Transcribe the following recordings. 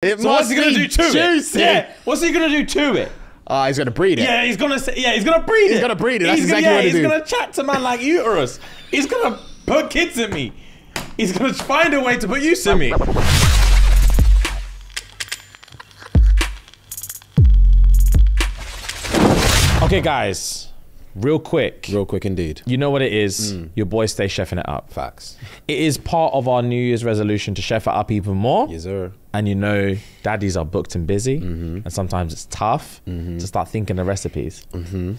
It So what's he gonna do to juicy. it? Yeah. What's he gonna do to it? Ah, he's gonna breed it. Yeah, he's gonna say, yeah, he's gonna breed it. He's gonna breed it. That's he's exactly gonna, yeah, what he he's do. gonna chat to man like uterus. He's gonna put kids in me. He's gonna find a way to put use in me. Okay, guys, real quick. Real quick indeed. You know what it is. Mm. Your boy stay chefing it up. Facts. It is part of our New Year's resolution to chef it up even more. Yes, sir. And you know, daddies are booked and busy, mm-hmm. and sometimes it's tough mm-hmm. to start thinking of recipes. Mm-hmm.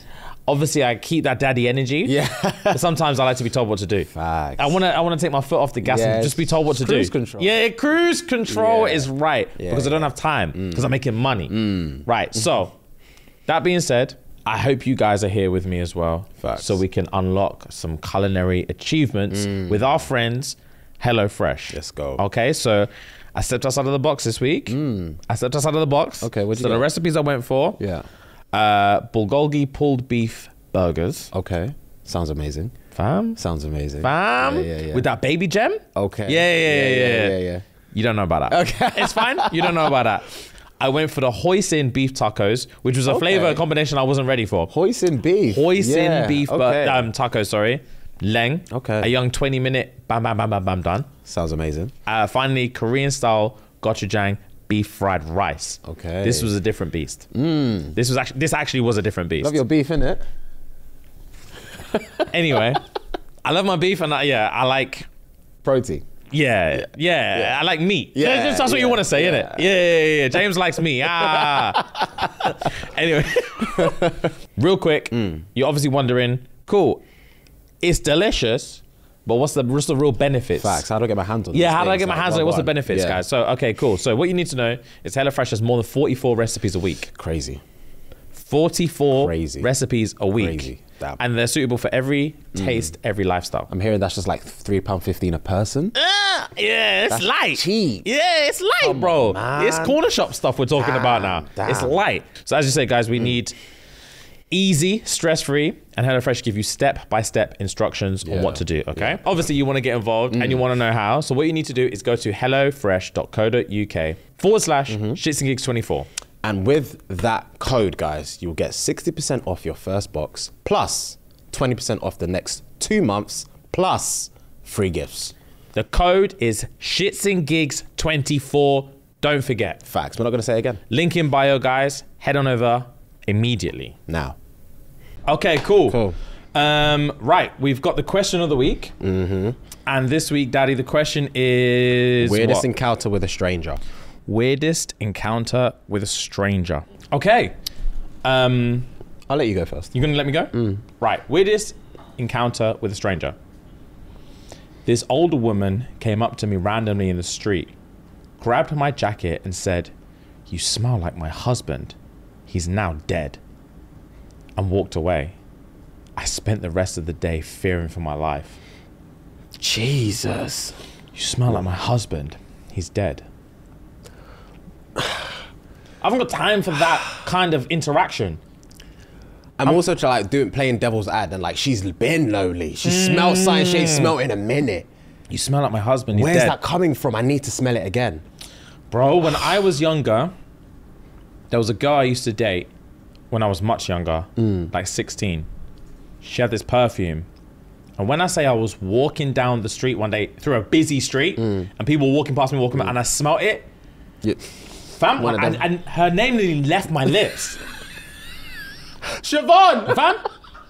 Obviously, I keep that daddy energy. Yeah. but sometimes I like to be told what to do. Facts. I want to. I want to take my foot off the gas and just be told what to Cruise do. control. Yeah, cruise control Yeah. is right Yeah, because I don't have time mm. because I'm making money. Mm. Right. So, that being said, I hope you guys are here with me as well, Facts. so we can unlock some culinary achievements mm. with our friends. HelloFresh. Let's go. Okay, so I stepped outside of the box this week. I stepped outside of the box. Okay, what'd you so the recipes I went for. Yeah. Uh, bulgogi pulled beef burgers. Okay. Sounds amazing. Fam. Sounds amazing. Fam. Yeah, yeah, yeah. With that baby gem. Okay. Yeah, yeah, yeah, yeah, yeah. You don't know about that. Okay. It's fine. You don't know about that. I went for the hoisin beef tacos, which was a Okay. flavor combination I wasn't ready for. Hoisin beef. Hoisin beef bur- okay. um, tacos, sorry. Leng. Okay. A young 20 minute bam, bam, bam, bam, bam, done. Sounds amazing. Uh, finally, Korean style gochujang beef fried rice. Okay. This was a different beast. This was actually this actually was a different beast. Love your beef, innit? Anyway, I love my beef and I, yeah, I like Protein. yeah, yeah, I like meat. Yeah, Yeah, that's what you want to say, yeah. innit? Yeah, yeah, yeah, yeah. James likes me. Ah. anyway, real quick, Mm. you're obviously wondering, cool, it's delicious, but what's the what's the real benefits? Facts. How do I get my hands on Yeah, how do I get my hands on it? What's the benefits, Yeah. guys? So, okay, cool. So, what you need to know is HelloFresh has more than 44 recipes a week. Crazy. 44 Crazy. recipes a week. Crazy. Damn. And they're suitable for every taste, every lifestyle. I'm hearing that's just like three pound fifteen a person. Ah, yeah, it's light. cheap. Yeah, it's light, bro. on, It's corner shop stuff we're talking about now. Damn, It's light. So as you say, guys, we need easy, stress-free, and HelloFresh give you step-by-step instructions on what to do. Okay. Obviously, you want to get involved and you mm. want to know how. So what you need to do is go to hellofresh.co.uk forward slash mm-hmm. shits and gigs 24. And with that code, guys, you'll get 60% off your first box, plus 20% off the next two months, plus free gifts. The code is shits and gigs 24. Don't forget. Facts. We're not going to say it again. Link in bio, guys. Head on over immediately. Now. Okay, cool. Cool. Um, right, we've got the question of the week. Mm-hmm. And this week, Daddy, the question is Weirdest what? encounter with a stranger. weirdest encounter with a stranger. Okay. Um, I'll let you go first. You're gonna let me go? Right. Weirdest encounter with a stranger. This older woman came up to me randomly in the street, grabbed my jacket, and said, You smell like my husband. He's now dead. And walked away. I spent the rest of the day fearing for my life. Jesus. You smell like my husband. He's dead. I haven't got time for that kind of interaction. I'm also trying like doing playing devil's ad and like she's been lonely. She smells something she ain't hmm. smelled in a minute. You smell like my husband. He's Where's dead. that coming from? I need to smell it again. Bro, when I was younger, there was a girl I used to date when I was much younger, mm. like 16. She had this perfume. And when I say I was walking down the street one day through a busy street mm. and people were walking past me, walking, mm. and I smelt it, You- fam, and, and her name nearly left my lips. Siobhan, fam.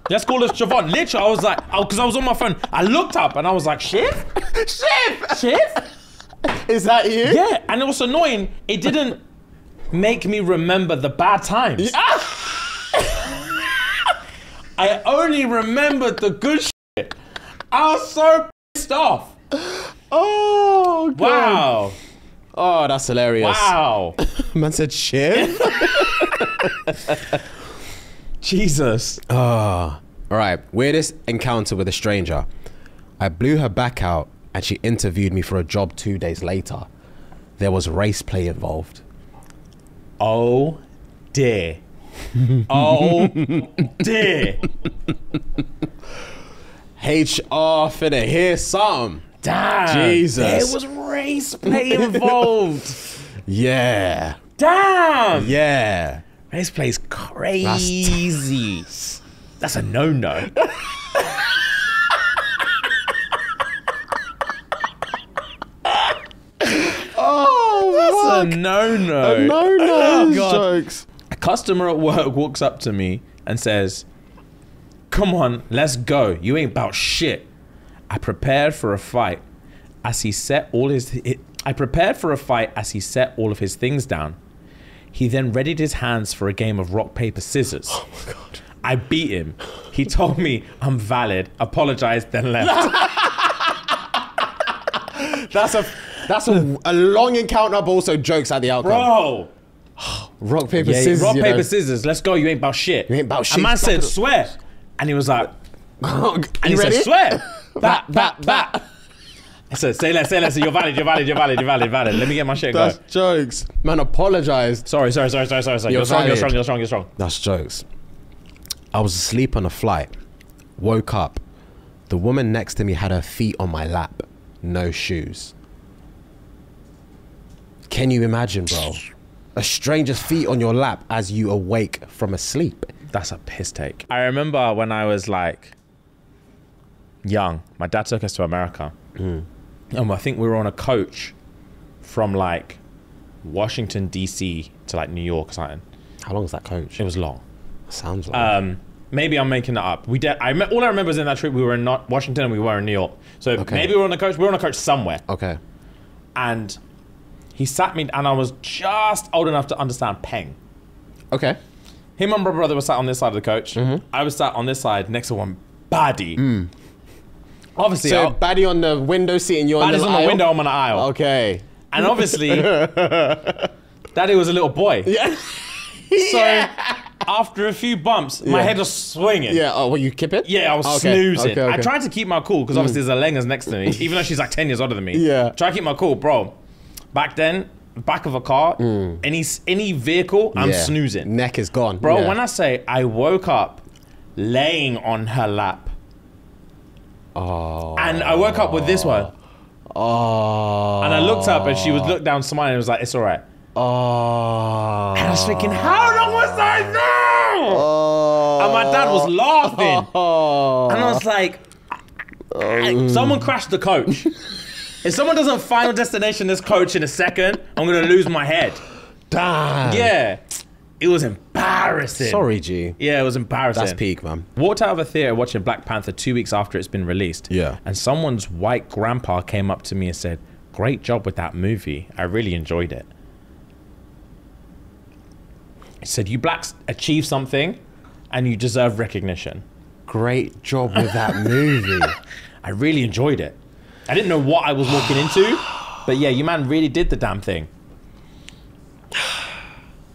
Let's call her Siobhan. Literally, I was like, oh, because I was on my phone. I looked up and I was like, Shiv? Shiv? Shiv? Is that you? Yeah, and it was annoying. It didn't make me remember the bad times. I only remembered the good shit. I was so pissed off. Oh, God. Wow. Oh, that's hilarious. Wow. Man said shit. Jesus. Oh. All right. Weirdest encounter with a stranger. I blew her back out and she interviewed me for a job two days later. There was race play involved. Oh dear. Oh dear. HR finna hear some. Damn. Jesus. There was race play involved. Yeah. Damn. Yeah. This place crazy. That's a no no. Oh, That's a no no. A no, no Oh, jokes. A customer at work walks up to me and says, Come on, let's go. You ain't about shit. I prepared for a fight as he set all his. I prepared for a fight as he set all of his things down. He then readied his hands for a game of rock, paper, scissors. Oh my god. I beat him. He told me I'm valid, apologized, then left. That's a that's a, a long encounter, but also jokes at the outcome. Bro! Rock paper Yeah, scissors. rock, you paper, know. scissors. Let's go. You ain't about shit. You ain't 'bout A shit. A man said, swear. And he was like, and and he said, swear. Bat, bat, bat. I said, say less, say less. You're valid, you're valid, you're valid, you're valid, valid. Let me get my shit and That's go. jokes. Man apologized. Sorry, sorry, sorry, sorry, sorry, sorry. You're You're, strong, you're strong, you're strong, you're strong. That's jokes. I was asleep on a flight. Woke up. The woman next to me had her feet on my lap. No shoes. Can you imagine, bro? A stranger's feet on your lap as you awake from a sleep. That's a piss take. I remember when I was like young, my dad took us to America. Hmm. And I think we were on a coach from like Washington, D.C. to like New York or something. How long was that coach? It was long. Sounds like. Um, maybe I'm making that up. We did. I all I remember is in that trip we were in not Washington and we were in New York. So Okay. maybe we were on a coach. We were on a coach somewhere, okay. and he sat me, and I was just old enough to understand peng. Okay. Him and my brother were sat on this side of the coach. Mm-hmm. I was sat on this side next to one baddie. Obviously, Mm. So I- baddie on the window seat and you're on the aisle? window. I'm on the aisle, Okay. and obviously, daddy was a little boy. Yeah. So after a few bumps, my Yeah. head was swinging. Yeah. Oh, well, you kip it? Yeah, I was Okay, snoozing. okay, okay. I tried to keep my cool because obviously there's a Lenga's next to me, even though she's like 10 years older than me. Yeah. Try to keep my cool, bro. Back then, back of a car, any any vehicle, I'm Mm. Yeah. snoozing. Neck is gone. Bro, Yeah. when I say I woke up laying on her lap, Oh. and I woke up with this one, Oh. and I looked up and she was looked down smiling and was like, it's all right. Oh. And I was thinking, how long was I there? Oh. And my dad was laughing. Oh. And I was like, someone crashed the coach. if someone doesn't final destination this coach in a second, I'm gonna lose my head. Damn. Yeah. It was embarrassing. Sorry, G. Yeah, it was embarrassing. That's peak, man. Walked out of a theater watching Black Panther two weeks after it's been released. Yeah. And someone's white grandpa came up to me and said, Great job with that movie. I really enjoyed it. He said, You blacks achieved something and you deserve recognition. Great job with that movie. I really enjoyed it. I didn't know what I was walking into, but yeah, your man really did the damn thing.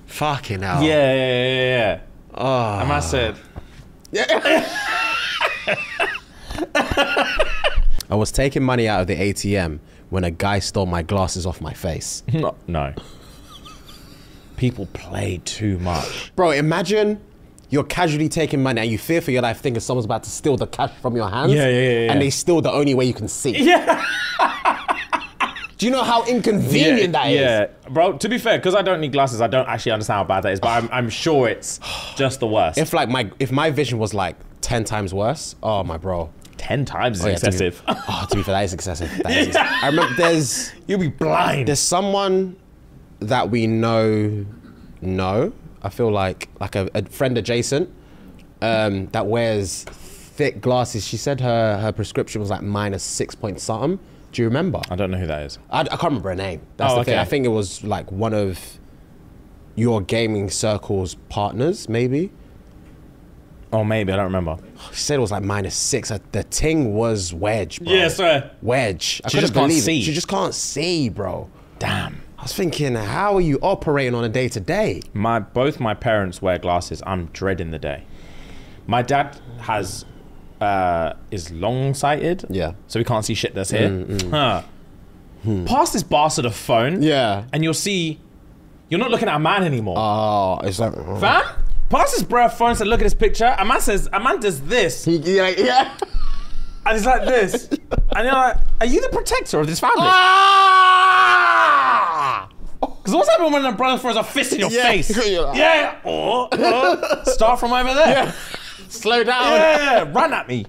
Fucking hell. Yeah, yeah, yeah, yeah. yeah. Oh. And I said, I was taking money out of the ATM when a guy stole my glasses off my face. no. no. People play too much. Bro, imagine you're casually taking money and you fear for your life thinking someone's about to steal the cash from your hands. Yeah, yeah, yeah, yeah. And they steal the only way you can see. Yeah. Do you know how inconvenient that is? Yeah, bro. To be fair, because I don't need glasses, I don't actually understand how bad that is. But I'm, I'm sure it's just the worst. If like my if my vision was like ten times worse, oh my bro. ten times is Oh, yeah, to be- excessive, Oh, to be fair, that is excessive. That is excessive. I remember there's you'll be blind. there's someone that we know know i feel like like a, a friend adjacent um, that wears thick glasses she said her her prescription was like minus six point something do you remember I don't know who that is. I, I can't remember her name that's Oh, the thing okay. i think it was like one of your gaming circle's partners maybe Oh, maybe I don't remember. she said it was like minus six the ting was wedge bro Yeah, sir. wedge i She couldn't just can't believe see. it she just can't see bro Damn. I was thinking how are you operating on a day to day My both my parents wear glasses. I'm dreading the day. My dad has uh is long sighted. Yeah. Mm, So we can't see shit that's here. Huh. Pass this bastard a phone. yeah And you'll see you're not looking at a man anymore. Oh, it's like Fam? Pass this bruh a phone and say, look at this picture. A man says, a man does this. yeah, yeah. And he's like this. and you're like, are you the protector of this family? Ah! Because what's happening when a brother throws a fist in your Yeah. face? Like- yeah. Oh, oh. Start from over there. Slow down. Yeah. Run at me.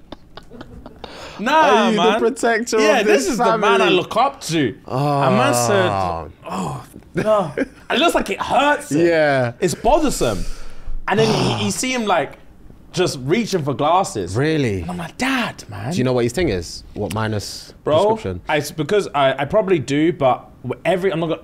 Nah, Are you the man. protector yeah, of this, this is the man I look up to. A man said, Oh, no. It looks like it hurts. him. yeah. It's bothersome. And then you, you see him like just reaching for glasses. Really? I'm like, Dad, man. Do you know what his thing is? What minus bro? prescription? It's because I, I probably do, but every I'm not gonna.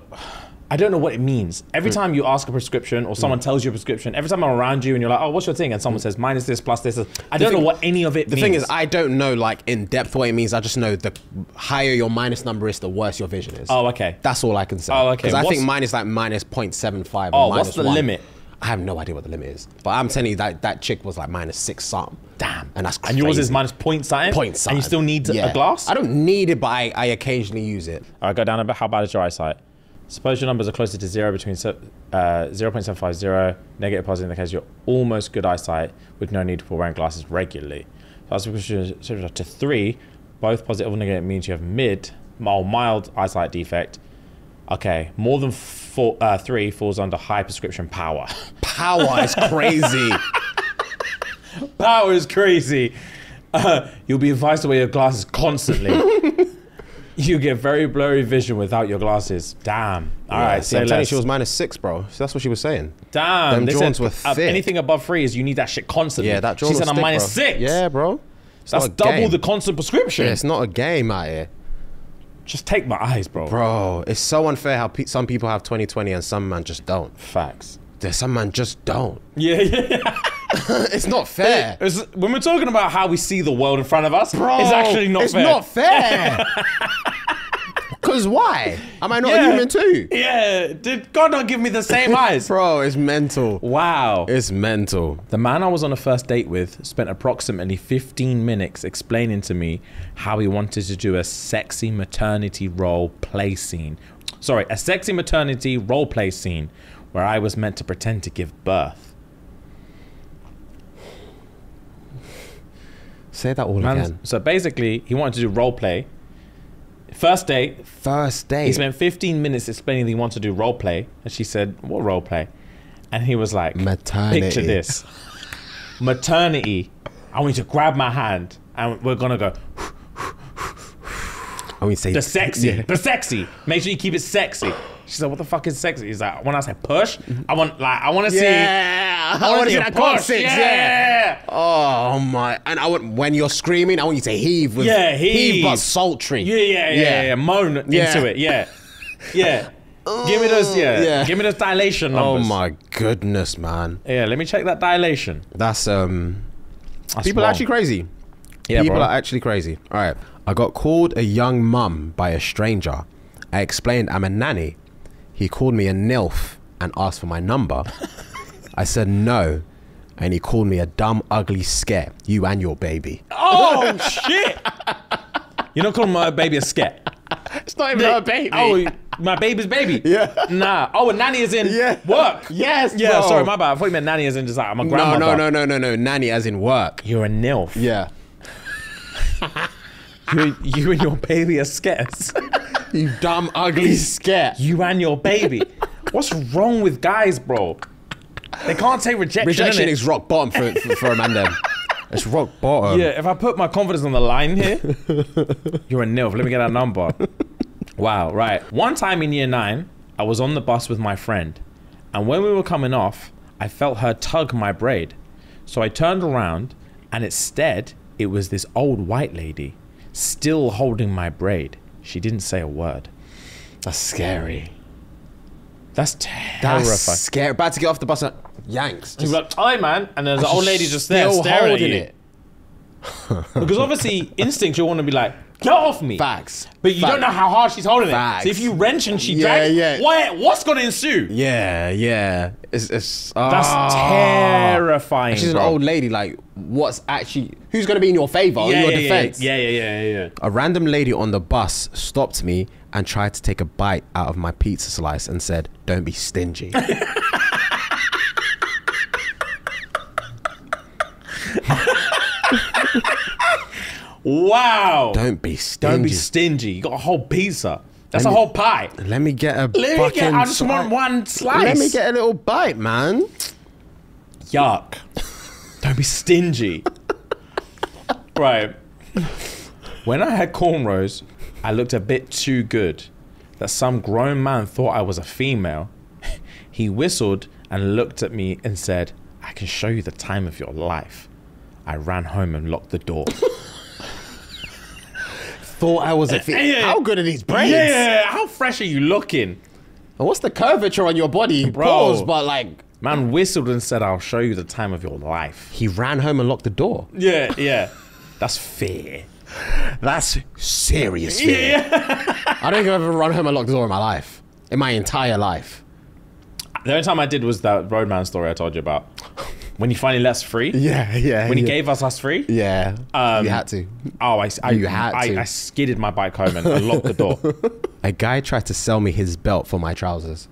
I don't know what it means. Every Mm. time you ask a prescription or someone tells you a prescription, every time I'm around you and you're like, "Oh, what's your thing?" and someone says minus this plus this, I don't thing- know what any of it The means. thing is, I don't know like in depth what it means. I just know the higher your minus number is, the worse your vision is. oh, okay. That's all I can say. Oh, okay. Because I think minus like minus 0.75 Oh, or what's minus the 1. limit? I have no idea what the limit is. But I'm telling you that that chick was like minus six something. Damn. And that's crazy. And yours is minus point something. point And something. you still need Yeah. a glass. I don't need it, but I, I occasionally use it. All right, go down a bit. How bad is your eyesight? Suppose your numbers are closer to zero between uh, 0.750, negative, positive, in the case you're almost good eyesight with no need for wearing glasses regularly. So that's because you're to three, both positive or negative means you have mid, or mild eyesight defect. Okay, more than four, uh, three falls under high prescription power. Power is crazy. power is crazy. Uh, you'll be advised to wear your glasses constantly. you get very blurry vision without your glasses. Damn. All right, See, I'm telling you, she was minus six, bro. So that's what she was saying. Damn, Them said, were uh, thick. anything above three is you need that shit constantly. Yeah, that She said I'm minus bro. six. Yeah, bro. It's that's double game. the constant prescription. Yeah, it's not a game out here. Just take my eyes, bro. Bro, it's so unfair how pe- some people have 2020 and some man just don't. Facts. There's some man just don't. Yeah, yeah, yeah. it's not fair. It's- when we're talking about how we see the world in front of us, Bro, it's actually not it's fair. not fair. Cause why? Am I not Yeah. a human too? Yeah, did God not give me the same eyes? Bro, it's mental. Wow. It's mental. The man I was on a first date with spent approximately 15 minutes explaining to me how he wanted to do a sexy maternity role play scene. Sorry, a sexy maternity role play scene where I was meant to pretend to give birth. Say that all Man- again. so basically, he wanted to do role play. First date, First day. he spent 15 minutes explaining that he wanted to do role play. And she said, What role play? And he was like, Maternity. Picture this maternity. I want you to grab my hand and we're going to go. I mean, say The sexy, Yeah. the sexy. Make sure you keep it sexy. She said, "What the fuck is sexy?" He's like, "When I say push, I want like I want to see, Yeah, I want to see that push. Yeah, Oh my! And I want when you're screaming, I want you to heave with Yeah, heave. but sultry. yeah, yeah, yeah, yeah. yeah. Moan Yeah. into it. Yeah, yeah. Give me those. Yeah. Yeah. Give me those dilation numbers. Oh my goodness, man! Yeah. Let me check that dilation. That's um. That's People are actually crazy. Yeah, People bro. are actually crazy. All right. I got called a young mum by a stranger. I explained I'm a nanny. He called me a NILF and asked for my number. I said no. And he called me a dumb, ugly scare. You and your baby. Oh shit! You're not calling my baby a sket. It's not even her baby. Oh, my baby's baby. Yeah. Nah. Oh, a nanny is in Yeah. work. Yes, Yeah. bro. Sorry, my bad. I thought you meant nanny is in just like I'm a No, grandmother. no, no, no, no, no. Nanny as in work. You're a nilf. Yeah. You, you and your baby are scares. You dumb, ugly scare. you and your baby. What's wrong with guys, bro? They can't take rejection. Rejection is rock bottom for, for, for a man then. It's rock bottom. Yeah, if I put my confidence on the line here, you're a nilf. Let me get that number. Wow, right. One time in year nine, I was on the bus with my friend, and when we were coming off, I felt her tug my braid. So I turned around, and instead, it was this old white lady still holding my braid. She didn't say a word. That's scary. That's terrifying. That's terrifying. scary. About to get off the bus and yanks. You're Just, like, tie man, and there's an old lady just there still staring at holding you. it. Because obviously, instinct, you want to be like, get off me. Facts. But you Facts. don't know how hard she's holding Facts. it. So if you wrench and she Yeah, drags, yeah. what, what's going to ensue? Yeah, yeah. It's, it's That's ah. terrifying. She's an old lady. Like, what's actually who's gonna be in your favor, yeah, in your yeah, defense? Yeah, yeah, yeah, yeah, yeah. A random lady on the bus stopped me and tried to take a bite out of my pizza slice and said, "Don't be stingy." Wow. Don't be stingy. Don't be stingy. You got a whole pizza. That's Let a me- whole pie. Let me get a Let me get, I just want one slice. Let me get a little bite, man. Yuck. Don't be stingy. right. When I had cornrows, I looked a bit too good. That some grown man thought I was a female. He whistled and looked at me and said, I can show you the time of your life. I ran home and locked the door. Thought I was a. Fi- Yeah. How good are these braids? yeah, how fresh are you looking? And What's the curvature on your body? Bro. Pause, but like Man whistled and said, I'll show you the time of your life. he ran home and locked the door. Yeah, yeah. That's fear. That's serious fear. Yeah. I don't think I've ever run home and locked the door in my life. In my entire life. The only time I did was that roadman story I told you about. When he finally let us free. Yeah, yeah. When he yeah. gave us us free. Yeah. Um, you had to. Oh, I, I, You had I, to. I skidded my bike home and I locked the door. A guy tried to sell me his belt for my trousers.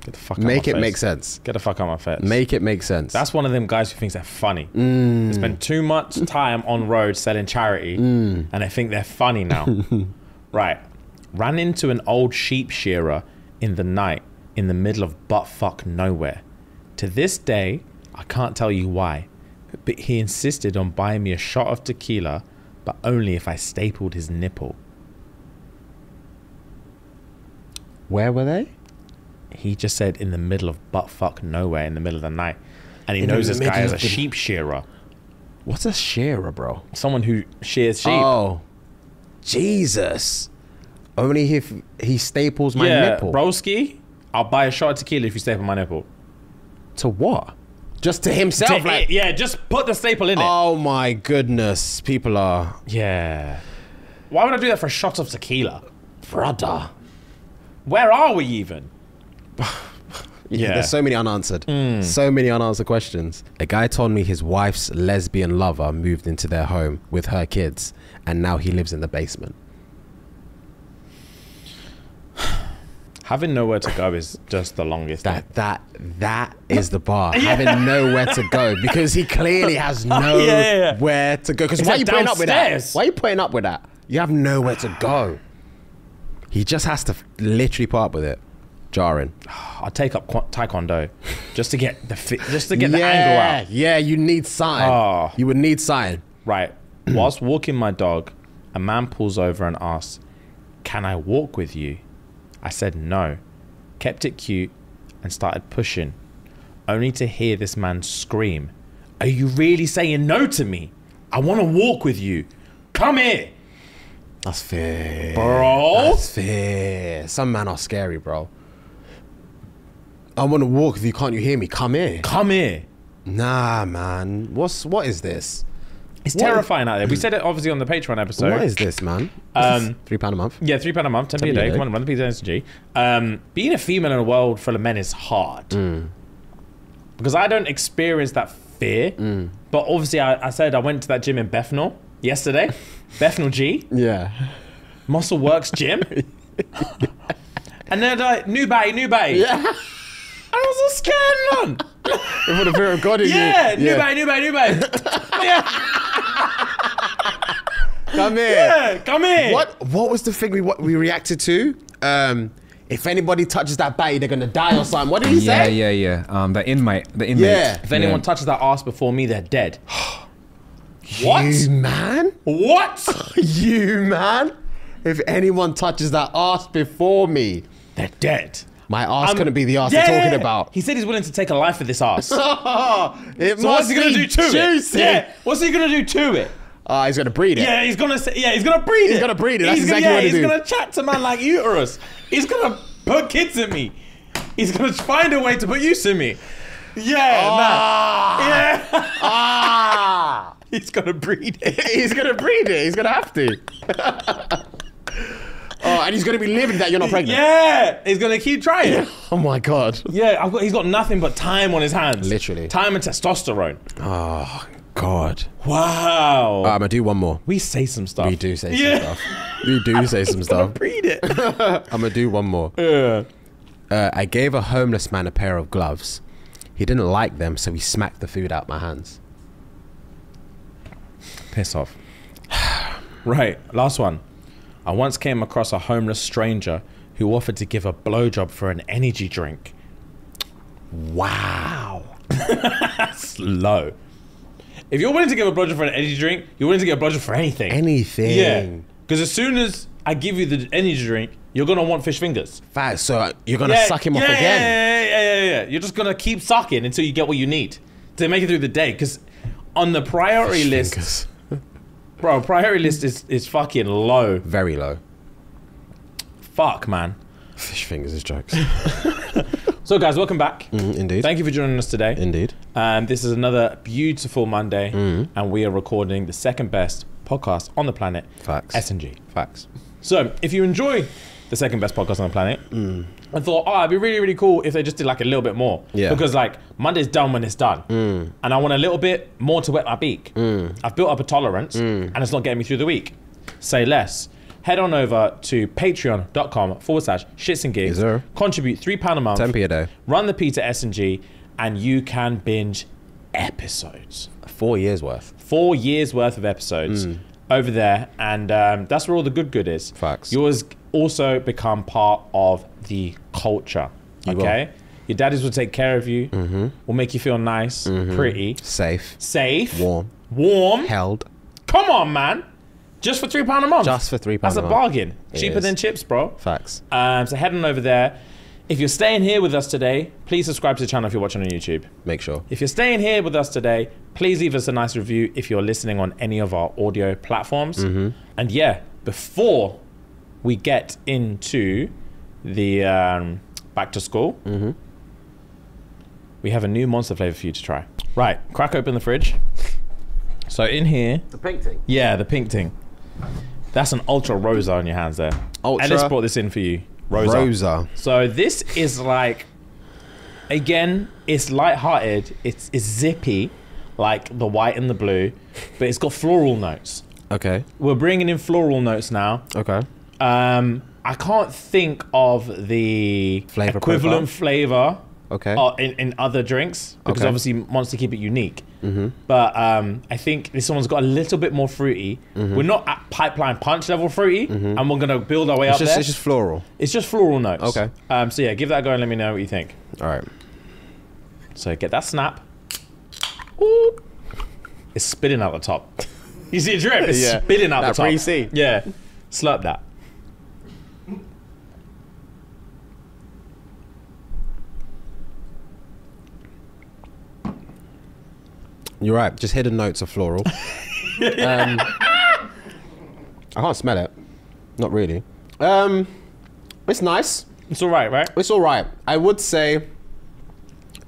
Get the fuck out Make my it face. make sense. Get the fuck out of my face. Make it make sense. That's one of them guys who thinks they're funny. Mm. They spend too much time on road selling charity Mm. and they think they're funny now. right. Ran into an old sheep shearer in the night in the middle of buttfuck nowhere. To this day, I can't tell you why, but he insisted on buying me a shot of tequila, but only if I stapled his nipple. Where were they? He just said in the middle of buttfuck nowhere in the middle of the night. And he In knows this guy as a the- sheep shearer. What's a shearer, bro? Someone who shears sheep. Oh, Jesus! Only if he staples my yeah, nipple. broski, I'll buy a shot of tequila if you staple my nipple. To what? Just to himself, To- like. yeah, just put the staple in it. Oh my goodness! People are Yeah. Why would I do that for a shot of tequila? brother. Where are we even? Yeah. There's so many unanswered. Hmm. So many unanswered questions. A guy told me his wife's lesbian lover moved into their home with her kids, and now he lives in the basement. Having nowhere to go is just the longest. That that that is the bar. Having nowhere to go because he clearly has nowhere yeah, yeah. to go. Because why are that you putting up with that? Why are you putting up with that? You have nowhere to go. He just has to f- literally put up with it. Jarring. I'll take up qua- taekwondo just to get the fi- just to get the yeah, angle out. yeah. You need sign. Oh. You would need sign. Right. Whilst walking my dog, a man pulls over and asks, Can I walk with you? I said no, kept it cute, and started pushing, only to hear this man scream, Are you really saying no to me? I want to walk with you. Come here, That's fair. bro. That's fair. Some men are scary, bro. I want to walk with you. Can't you hear me? Come here. Come here. Nah, man. What's what is this? It's What- terrifying out there. We said it obviously on the Patreon episode. what is this, man? Um, Three pound a month. Yeah, three pound a month, ten p a a day. Come on, run the P to S&G. Um, being a female in a world full of men is hard because I don't experience that fear. But obviously, I, I said I went to that gym in Bethnal yesterday, Bethnal G Yeah. Muscle Works Gym, and then like new bay, new bay. Yeah. I was all scared, man. For the fear of God in Yeah, you. new bay, new bay, new bay. yeah, Come here. yeah, come here. What what was the thing we what we reacted to? Um, if anybody touches that baby, they're gonna die or something. What did he Yeah, say? yeah, yeah. Yeah. Um, the inmate, the inmate. Yeah. If anyone Yeah. touches that ass before me, they're dead. what? You man, What? you man. If anyone touches that ass before me, They're dead. my ass I'm- couldn't be the ass Yeah. they're talking about. He said he's willing to take a life for this ass. so it what's he gonna do to juicy. it? Yeah. What's he gonna do to it? Ah, he's gonna breed it. Yeah, he's gonna say, yeah, he's gonna breed it. He's gonna breed it. That's he's exactly gonna, what yeah, he he's do. gonna chat to man like uterus. He's gonna put kids in me. He's gonna find a way to put use in me. Yeah, Ah. nah. Yeah. Ah. he's gonna breed it. he's gonna breed it. He's gonna have to. oh, and he's gonna be living that you're not pregnant. Yeah, he's gonna keep trying. Oh my god. Yeah, I've got, he's got nothing but time on his hands. Literally. Time and testosterone. Oh god. Wow. I'm gonna do one more. we say some stuff. We do say Yeah. some stuff. We do say some stuff. Read it. I'm gonna do one more. yeah. Uh, I gave a homeless man a pair of gloves. He didn't like them, so he smacked the food out my hands. Piss off. right, last one. I once came across a homeless stranger who offered to give a blowjob for an energy drink. Wow. That's low. If you're willing to give a bludgeon for an energy drink, you're willing to give a bludgeon for anything. Anything. Yeah. Because as soon as I give you the energy drink, you're gonna want fish fingers. Facts. So uh, you're gonna Yeah, suck him off yeah, again. Yeah, yeah, yeah, yeah, yeah. You're just gonna keep sucking until you get what you need to make it through the day. Because on the priority list, Fingers. bro, priority list is is fucking low. Very low. Fuck, man. Fish fingers is jokes. So, guys, welcome back. Mm, indeed. Thank you for joining us today. Indeed. Um, this is another beautiful Monday, mm. and we are recording the second best podcast on the planet, Facts. S&G. Facts. So, if you enjoy the second best podcast on the planet, mm. I thought, oh, it'd be really, really cool if they just did like a little bit more. Yeah. Because like Monday's done when it's done, mm. and I want a little bit more to wet my beak. I've built up a tolerance, and it's not getting me through the week. Say less. Head on over to patreon.com forward slash shits and gigs. Yes. Contribute £3 a month. 10p a day. Run the P to S&G, and you can binge episodes Four years worth. four years worth of episodes mm. over there, and um, that's where all the good good is. Facts. You always also become part of the culture. You okay, your daddies will take care of you. Mm-hmm. Will make you feel nice, mm-hmm. pretty, Safe. safe, Warm. warm. Held. Come on, man! Just for three pound a month. Just for £3 That's a a month. bargain. It Cheaper is. than chips, bro. Facts. Um, so head on over there. If you're staying here with us today, please subscribe to the channel if you're watching on YouTube. Make sure. If you're staying here with us today, please leave us a nice review if you're listening on any of our audio platforms. And yeah, before we get into the um, back to school, we have a new monster flavor for you to try. Right, crack open the fridge. So in here, The pink thing. yeah, the pink thing. That's an ultra rosa on your hands there. Ultra Ellis brought this in for you. Rosa. Rosa. So this is like, again, it's light-hearted. It's, it's zippy, like the white and the blue, but it's got floral notes. Okay. We're bringing in floral notes now. Okay. Um, I can't think of the Flavor equivalent flavor Okay. uh, in, in other drinks because Okay. obviously wants to keep it unique. But um, I think this one's got a little bit more fruity. We're not at pipeline punch level fruity, and we're gonna build our way It's up just, there. it's just floral. It's just floral notes. Okay. Um, so yeah, give that a go and let me know what you think. All right. So get that snap. Ooh. It's spitting out the top. You see a drip? It's Yeah. spitting out That the top. pre-C. Yeah. Slurp that. You're right. Just hidden notes of floral. um, I can't smell it. Not really. Um, it's nice. It's all right, right? It's all right. I would say,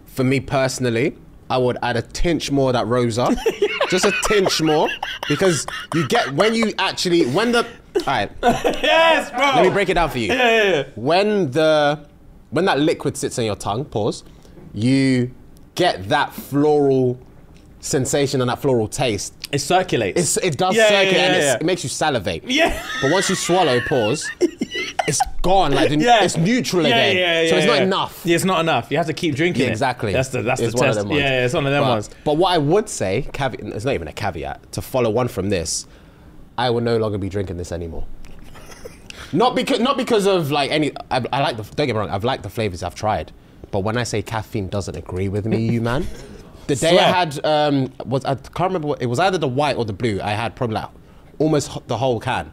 for me personally, I would add a tinge more of that rosa, just a tinge more, because you get when you actually when the. All right, yes, bro. let me break it down for you. Yeah, yeah, yeah. When the when that liquid sits on your tongue, pause, you get that floral sensation and that floral taste. It circulates. It's, it does Yeah, circulate yeah, and it's, yeah. it makes you salivate. yeah. But once you swallow, pause, it's gone. Like the, Yeah. it's neutral again. yeah, yeah, so it's not enough. Yeah, it's not enough. You have to keep drinking Yeah, it. exactly. That's the that's It's the one of test. them ones. Yeah, yeah, it's one of them but, ones. But what I would say, caveat, it's not even a caveat, to follow one from this, I will no longer be drinking this anymore. not because not because of like any. I, I like the. Don't get me wrong. I've liked the flavors I've tried, but when I say caffeine doesn't agree with me, you man. The day I had um was I can't remember what it was either the white or the blue. I had probably like almost the whole can.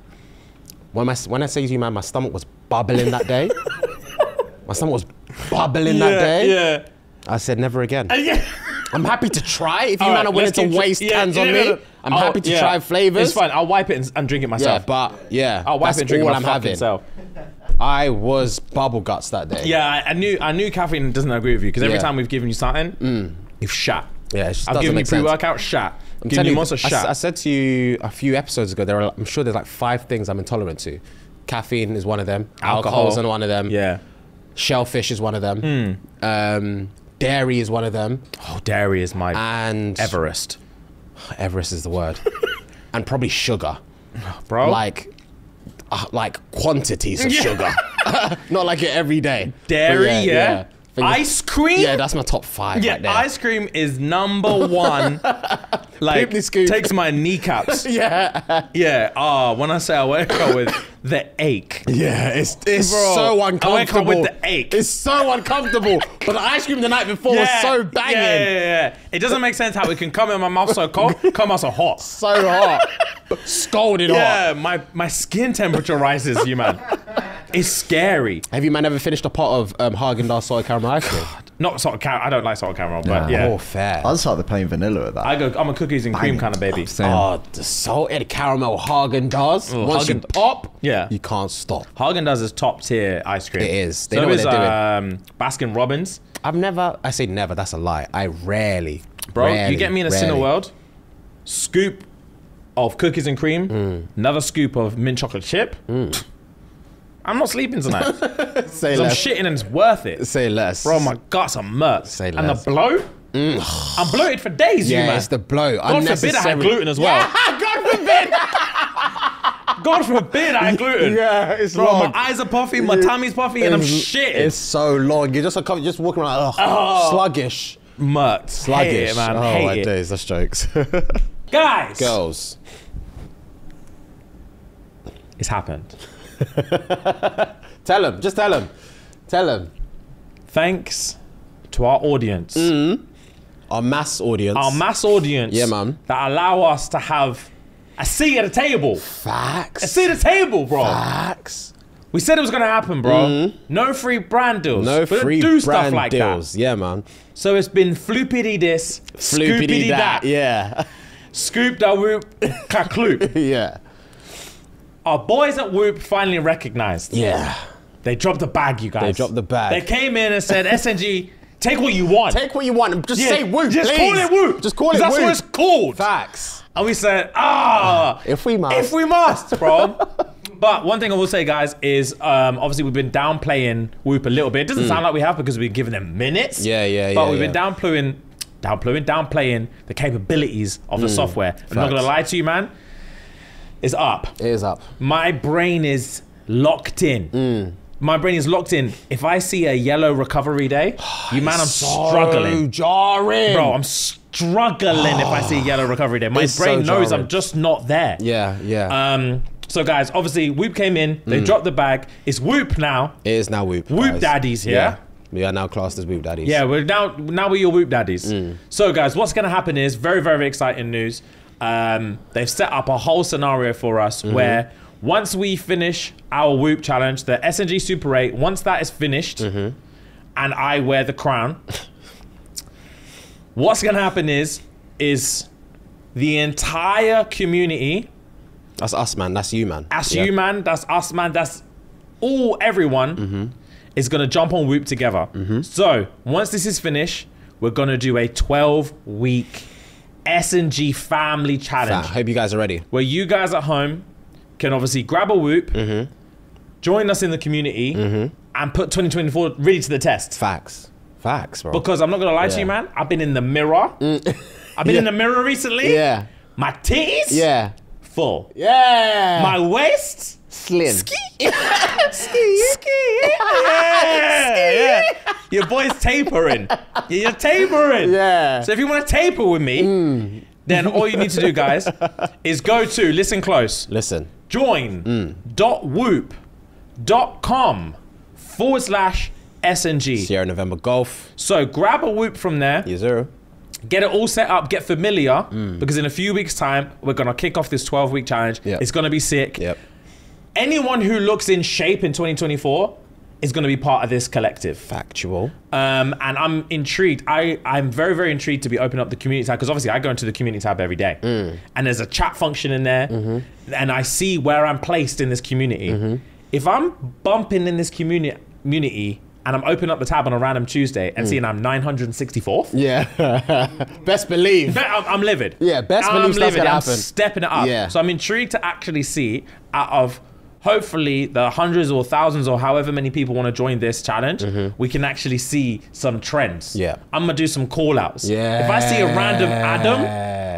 When my when I say to you, man, my stomach was bubbling that day. my stomach was bubbling that day. Yeah. I said never again. Yeah. I'm happy to try. If you All man right, are willing to waste yeah, cans yeah, on yeah, me, yeah. I'm I'll- happy to yeah. try flavors. It's fine. I'll wipe it and, and drink it Yeah, myself. but yeah, I'll wipe that's it and drink it all I'm having. self. I was bubble guts that day. Yeah, I, I knew I knew caffeine doesn't agree with you because every Yeah. Mm. time we've given you something, you've shot. yeah. It just I've doesn't given you pre-workout shot. I'm Giving telling you monster shot. I said to you a few episodes ago. There are, I'm sure there's like five things I'm intolerant to. Caffeine is one of them. Alcohol is one of them. yeah. Shellfish is one of them. Um, dairy is one of them. Oh, dairy is my And Everest, Everest is the word. and probably sugar. bro. like uh, like quantities of Yeah. sugar, not like it every day. Dairy, yeah. Fingers- Ice cream. Yeah, that's my top five Yeah, right there. ice cream is number one. like takes my kneecaps. yeah. yeah. Ah, when I say I wake up with the ache. Yeah, it's it's Bro, so I wake up uncomfortable. with the ache. It's so uncomfortable. but the ice cream the night before was so banging. Yeah, yeah, yeah. It doesn't make sense how it can come in my mouth so cold, come out so hot. So hot. Scalded hot. Yeah, my, my skin temperature rises, you man. It's scary. Have you man ever finished a pot of um, Haagen-Dazs soy caramel ice cream? Not salt car- I don't like salt caramel, but Nah. yeah. Oh, fair. I just like the plain vanilla of that. I go. I'm a cookies and cream kind of baby. Same. Oh, the salted caramel Haagen-Dazs. Once you pop, Yeah. you can't stop. Haagen-Dazs is top tier ice cream. It is. They so know what is, they're doing. um, Baskin Robbins, I've never, I say never, that's a lie. I rarely, bro. rarely, you get me in a rarely. Cineworld. world. Scoop of cookies and cream. Mm. Another scoop of mint chocolate chip. I'm not sleeping tonight. Say I'm shitting and it's worth it. Say less. Bro, my guts are murked. Say less. and less. the bloat, I'm bloated for days, you yeah, man. it's the blow. God forbid I had gluten as well. God forbid. God forbid I had gluten. Yeah, it's Bro, long. my eyes are puffy, my tummy's puffy, and I'm shitting. It's so long. You're just, like, just walking around, Oh. sluggish. murked. Sluggish. It, man. Oh, Hate my it. days. That's jokes. Guys, Girls. it's happened. Tell him. Just tell him. Tell him. Thanks to our audience, mm. Our mass audience. our mass audience, Yeah, man. that allow us to have a seat at the table. Facts. A seat at the table, bro. Facts. We said it was gonna happen, bro. Mm. No free brand deals. No We free do brand stuff like deals. that. Yeah, man. So it's been floopity this, scoopity that, Yeah. scoop that whoop, kakloop. yeah. Our boys at Whoop finally recognized. Yeah. They dropped the bag, you guys. They dropped the bag. They came in and said, SNG, take what you want. Take what you want. Just Yeah, say whoop, Just please. call it Whoop. Just call it That's whoop. what it's called. Facts. And we said, ah, If we must. if we must, bro. but one thing I will say, guys, is um, obviously we've been downplaying Whoop a little bit. It doesn't sound like we have because we've given them minutes. Mm. Yeah, yeah, But yeah, we've yeah. been downplaying, downplaying, downplaying the capabilities of the software. I'm not Mm. Gonna lie to you, man. It's up. It is up. My brain is locked in. Mm. My brain is locked in. If I see a yellow recovery day, you man, I'm So struggling. jarring. Bro, I'm struggling if I see a yellow recovery day. My It's so brain knows jarring. I'm just not there. Yeah, yeah. Um. So guys, obviously Whoop came in. They Mm. dropped the bag. It's Whoop now. it is now whoop. Whoop guys. daddies here. Yeah. We are now classed as whoop daddies. Yeah, we're now now we're your Whoop daddies. Mm. So guys, what's gonna happen is very very exciting news. Um, they've set up a whole scenario for us Mm-hmm. where once we finish our Whoop challenge, the SNG Super 8, once that is finished, Mm-hmm. and I wear the crown, what's gonna happen is is the entire community That's us, man. That's you, man. that's Yeah. you, man. That's us, man. That's all everyone Mm-hmm. is gonna jump on Whoop together. So once this is finished, we're gonna do a 12 week S and G family Fat. I Hope you guys are ready. where you guys at home can obviously grab a Whoop, Mm-hmm. join us in the community, and put 2024 really to the test. Facts. Facts, bro. Because I'm not gonna lie to Yeah. Mm. you, man. I've been in the mirror. I've been in the mirror recently. yeah. My titties Yeah. full. Yeah. My waist slim. Ski. Ski. Ski. Yeah, yeah. Your boy's tapering. You're tapering. Yeah. So if you want to taper with me, hmm. then all you need to do, guys, is go to, listen close, Listen. join hmm. dot whoop dot com forward slash SNG. Sierra November Golf. So grab a whoop from there, Yes, zero. get it all set up, get familiar, hmm. because in a few weeks' time, we're going to kick off this 12 week challenge. Yep. It's going to be sick. Yep. Anyone who looks in shape in 2024 is going to be part of this collective. Factual. Um, and I'm intrigued. I, I'm very, very intrigued to be opening up the community tab because obviously I go into the community tab every day. Mm. And there's a chat function in there. Mm-hmm. And I see where I'm placed in this community. Mm-hmm. If I'm bumping in this community, community and I'm opening up the tab on a random Tuesday and mm. seeing I'm 964th, Yeah. Best believe. Be- I'm, I'm livid. Yeah, best believe I'm believe livid. gonna I'm happen. stepping it up. Yeah. So I'm intrigued to actually see out of hopefully the hundreds or thousands or however many people want to join this challenge, we can actually see some trends. Mm-hmm. Yeah. I'm gonna do some call outs. Yeah. If I see a random Adam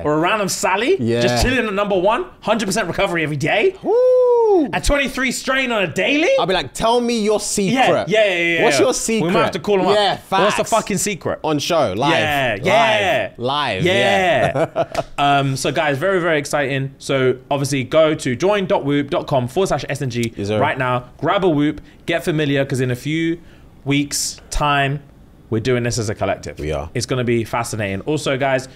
or a random Sally Yeah. just chilling at number one, 100% recovery every day, Woo. a 23 strain on a daily? I'll be like, tell me your secret. yeah, yeah, yeah, yeah. What's your secret? We might have to call him yeah, up. What's the fucking secret? on show live? Yeah, live, yeah, live. Yeah. yeah. um, so guys, very very exciting. So obviously go to join.whoop.com forward slash SNG Yes, right now. Grab a whoop, get familiar because in a few weeks time we're doing this as a collective. We are. It's going to be fascinating. Also, guys.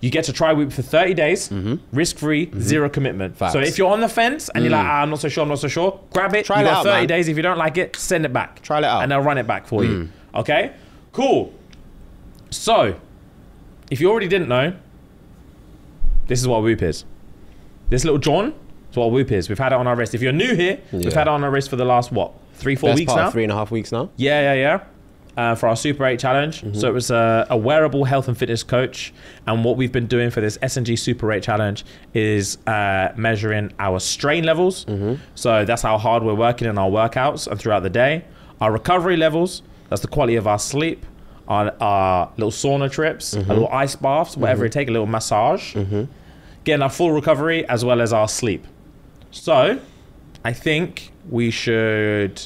You get to try Whoop for 30 days, risk free, zero commitment. Mm-hmm. Facts. So if you're on the fence and you're like, ah, I'm not so sure, I'm not so sure, grab it. Try you it got out, 30 man. days. If you don't like it, send it back. Try it out. Mm. And they'll run it back for you. Okay? Cool. So, if you already didn't know, this is what Whoop is. This little John is what Whoop is. We've had it on our wrist. If you're new here, we've had it on our wrist for the last, what, three, four Best weeks now? three and a half weeks now. Yeah, yeah, yeah. Uh, for our Super 8 challenge. Mm-hmm. So it was a, a wearable health and fitness coach. And what we've been doing for this SNG Super 8 challenge is uh, measuring our strain levels. Mm-hmm. So that's how hard we're working in our workouts and throughout the day. Our recovery levels, that's the quality of our sleep. Our, our little sauna trips, Mm-hmm. a little ice baths, whatever it take, a little massage. Getting our full recovery as well as our sleep. So I think we should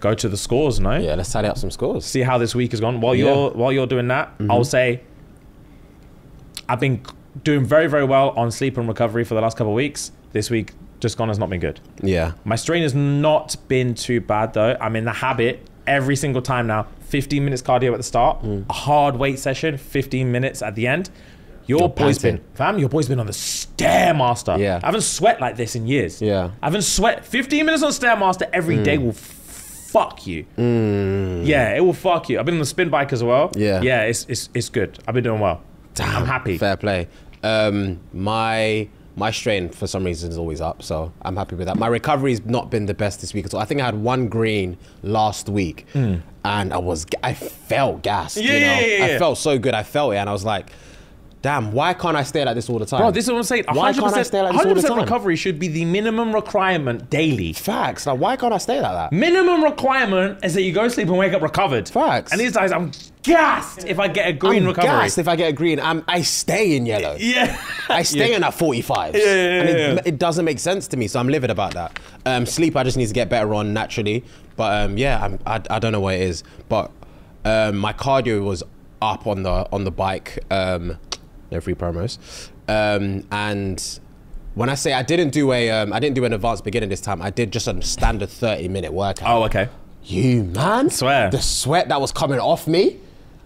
go to the scores, no? Yeah, let's tally up some scores. see how this week has gone. While Yeah. Mm-hmm. you're while you're doing that, I'll say I've been doing very very well on sleep and recovery for the last couple of weeks. This week just gone has not been good. Yeah. My strain has not been too bad though. I'm in the habit every single time now. 15 minutes cardio at the start, Mm. a hard weight session, 15 minutes at the end. Your boy's panting. been, fam, your boy's been on the Stairmaster. Yeah. I haven't sweat like this in years. Yeah. I haven't sweat. 15 minutes on Stairmaster every day will fuck you. Yeah, it will fuck you. I've been on the spin bike as well. Yeah. Yeah, it's, it's, it's good. I've been doing well. Damn, I'm happy. Fair play. Um, my my strain for some reason is always up, so I'm happy with that. My recovery's not been the best this week at all. I think I had one green last week, and I was I felt gassed. Yeah, you know, yeah, yeah, I felt so good. I felt it, and I was like, "Damn, why can't I stay like this all the time?" Bro, this is what I'm saying. 100%, Why can't I stay like this all the 100% time? recovery should be the minimum requirement daily. Facts. Like, why can't I stay like that? Minimum requirement is that you go to sleep and wake up recovered. Facts. And these days, I'm gassed if I get a green I'm recovery. gassed if I get a green. I'm, I stay in yellow. Yeah. I stay in at 45. yeah, and it, yeah. it doesn't make sense to me, so I'm livid about that. Um, sleep, I just need to get better on naturally. But um, yeah, I'm, I, I don't know what it is. But um, my cardio was up on the on the bike. Um, no free promos. Um, and when I say I didn't do a, um, I didn't do an advanced beginning this time. I did just a standard 30 minute workout. Oh, okay. You man, Swear. the sweat that was coming off me.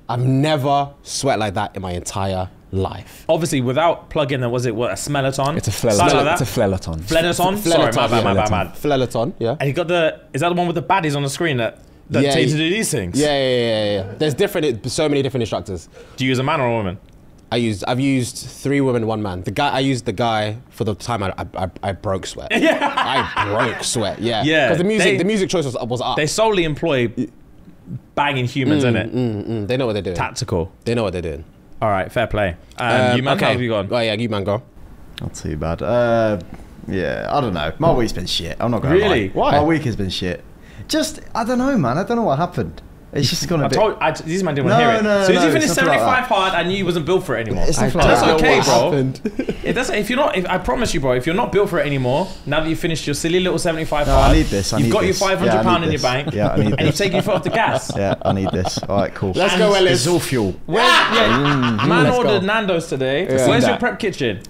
I've never sweat like that in my entire life. Obviously, without plugging, there was it what a smelatoton? It's a Something flelaton. like It's a that. flelaton. Flelaton. Sorry, my bad, my bad, my bad. Flelaton, yeah. And you got the. Is that the one with the baddies on the screen that that Yeah, tell you to do these things? Yeah, yeah, yeah, yeah. There's different, so many different instructors. Do you use a man or a woman? I used, I've used three women, one man. The guy, I used the guy for the time I, I, I, I broke sweat. Yeah. I broke sweat. Yeah. Yeah, Because the music, they- the music choice was, was up. They solely employ banging humans, in it. Mm, they know what they're doing. Tactical. They know what they're doing. All right, fair play. Um, you man, how have you gone? Oh yeah, you man go. Not too bad. Uh, yeah, I don't know. My week's been shit. I'm not gonna Really? lie. Why? My week has been shit. Just I don't know, man. I don't know what happened. It's just gone a I bit. told I, these man didn't want to No, hear it. no, as soon as no, you finished 75 like hard, I knew you wasn't built for it anymore. It's I nothing like That's that. okay, bro. happened. It doesn't. If you're not, if, I promise you, bro. If you're not built for it anymore, now that you've finished your silly little 75 No, hard, I need this. I you've need got this. your 500 Yeah, pound in your bank, Yeah, I need and you've this. taken your foot off the gas. Yeah, I need this. All right, cool. Let's go, Ellis. It's all fuel. Where's, yeah, man ordered go. Nando's today. Where's your prep kitchen?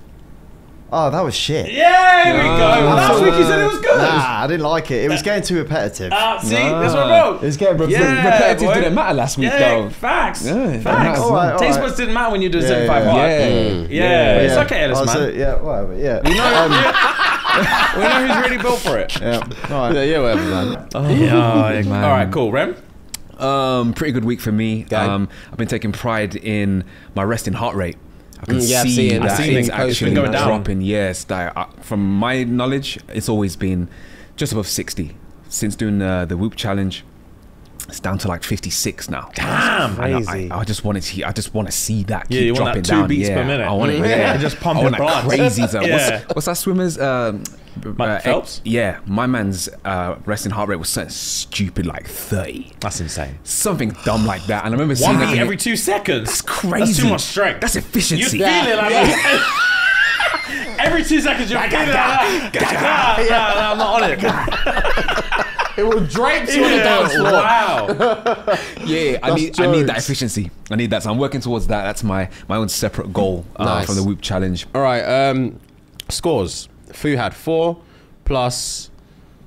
Oh, that was shit. Yeah, here we go. Last Uh, week you said it was good. Nah, I didn't like it. It was getting too repetitive. Ah, see, that's what I wrote. It was getting Re- repetitive. Yeah, repetitive boy. didn't matter last week, Yeah, though. facts. Yeah, it facts. matters. All right, all Taste right. buds didn't matter when you do Yeah, 75 yeah, hard. yeah. Yeah, Yeah, it's okay, Ellis, Oh, man. so- yeah, whatever. Yeah. We know, we know who's really built for it. yeah. All right. Yeah, yeah, whatever, man. Oh, man. All right, cool. Rem? Um, pretty good week for me. Um, I've been taking pride in my resting heart rate. I can Mm, yeah, I've see seen that that. I've seen actually going down. dropping. Yes, that, uh, from my knowledge, it's always been just above 60 since doing uh, the Whoop challenge. It's down to like 56 now. Damn. And I- I, I just want to see. I just want to see that Yeah, keep you want that two down. beats yeah, per minute. I want it. Yeah, Yeah, just pumping I want that blood. crazy zone. Yeah. What's, what's that swimmer's? Um, Mike uh, Phelps? Yeah, my man's uh, resting heart rate was something stupid like 30 That's insane. something dumb like that. And I remember seeing One that beat in- every two seconds. That's crazy. That's too much strength. That's efficiency. You feel it like Every two seconds, you're feeling like that. Nah, nah, nah, I'm not on it. It will drape you on the dance floor. Wow. Yeah, I That's need I need that efficiency. I need that. So I'm working towards that. That's my my own separate goal uh, Nice. from the Whoop Challenge. All right. Um, scores. Fuhad four plus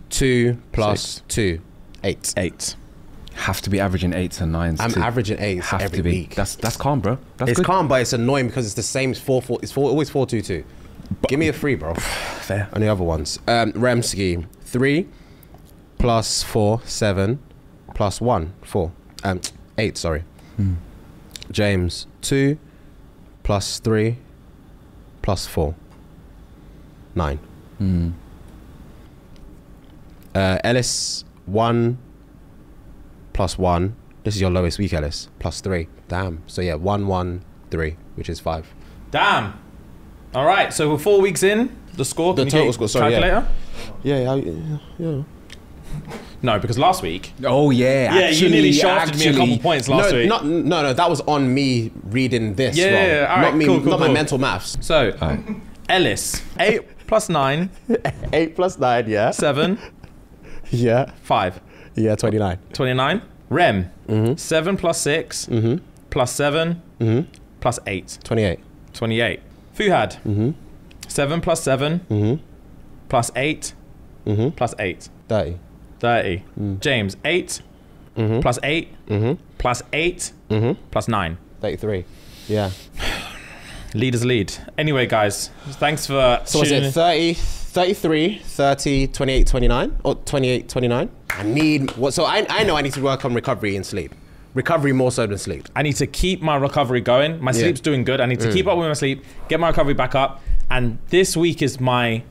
two plus Six. two, eight. Eight. Have to be averaging eights and nines. I'm too. averaging eights Have every to be. week. That's that's calm, bro. That's it's good. calm, but it's annoying because it's the same as four four. It's four, always four two two. Give me a three, bro. Fair. On the other ones, um, Remski three plus four seven plus one four um eight. Sorry. Hmm. James two plus three plus four nine. Hmm. Uh, Ellis one plus one. This is your lowest week, Ellis. Plus three. Damn. So yeah, one one three, which is five. Damn. All right, so we're four weeks in. The score. The Can you total get score, sorry, yeah. Calculator. Yeah, yeah, yeah. No, because last week. Oh yeah. Yeah, you nearly shafted me a couple points last no, week. Not, no, no, that was on me reading this. Yeah, wrong. yeah, yeah. All not right, me, cool, cool, not my mental maths. So, Ellis, eight plus nine, Eight plus nine, yeah, seven, yeah, five. yeah, twenty nine. 29. Rem, Mm-hmm. 7 plus 6, plus 7, plus 8. Twenty eight. 28. Fuhad, Mm-hmm. 7 plus 7, plus 8, Mm-hmm. plus 8. Thirty. 30. Mm. James, 8, mm-hmm. plus 8, mm-hmm. plus 8, mm-hmm. plus 9. Thirty three. Yeah. Leaders lead. Anyway, guys, thanks for So was it 30, 33, 30, 28, 29? Or 28, 29? I need what so I I know I need to work on recovery and sleep. Recovery more so than sleep. I need to keep my recovery going. My Yeah. sleep's doing good. I need to mm. keep up with my sleep, get my recovery back up. And this week is my,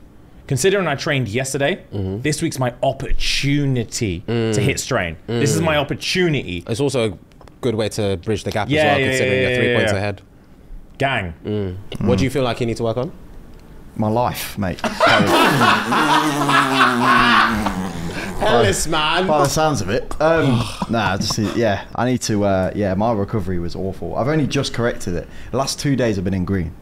considering I trained yesterday, Mm-hmm. this week's my opportunity to hit strain. This is my opportunity. It's also a good way to bridge the gap Yeah, as well, yeah, considering yeah, you're three yeah, points yeah. ahead. Gang. Mm. What do you feel like you need to work on? My life, mate. by, Ellis, man. by the sounds of it. Um, nah, just yeah. I need to. Uh, yeah, my recovery was awful. I've only just corrected it. The last two days have been in green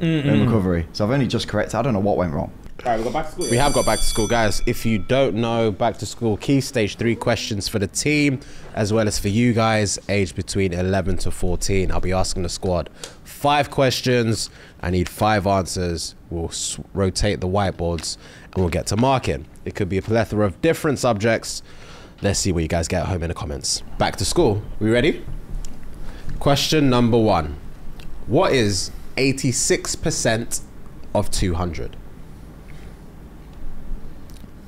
in recovery, so I've only just corrected. I don't know what went wrong. All right, we back to school. We have got back to school, guys. If you don't know, back to school key stage three questions for the team, as well as for you guys, aged between 11 to 14. I'll be asking the squad five questions. I need five answers. We'll rotate the whiteboards and we'll get to marking. It could be a plethora of different subjects. Let's see what you guys get at home in the comments. Back to school. We ready? Question number one What is 86% of 200?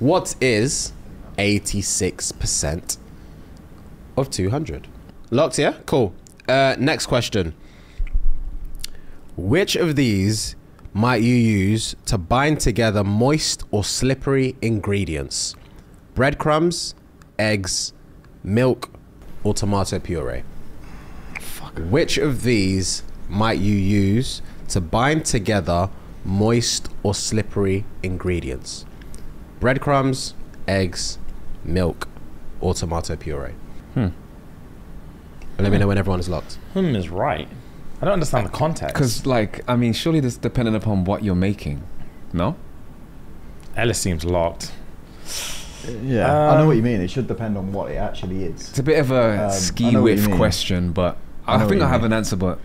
What is 86% of 200? Locked, yeah? Cool. Uh, next question. Which of these might you use to bind together moist or slippery ingredients? Breadcrumbs, eggs, milk, or tomato puree? Which of these might you use to bind together moist or slippery ingredients? Breadcrumbs, eggs, milk, or tomato puree? Hmm. Let me know when everyone is locked. Hmm is right. I don't understand the context. Because like I mean, surely this is depending upon what you're making. No. Ellis seems locked. Yeah, I know what you mean. It should depend on what it actually is. It's a bit of a Um, ski know whiff question, but I I, think I have mean. an answer. But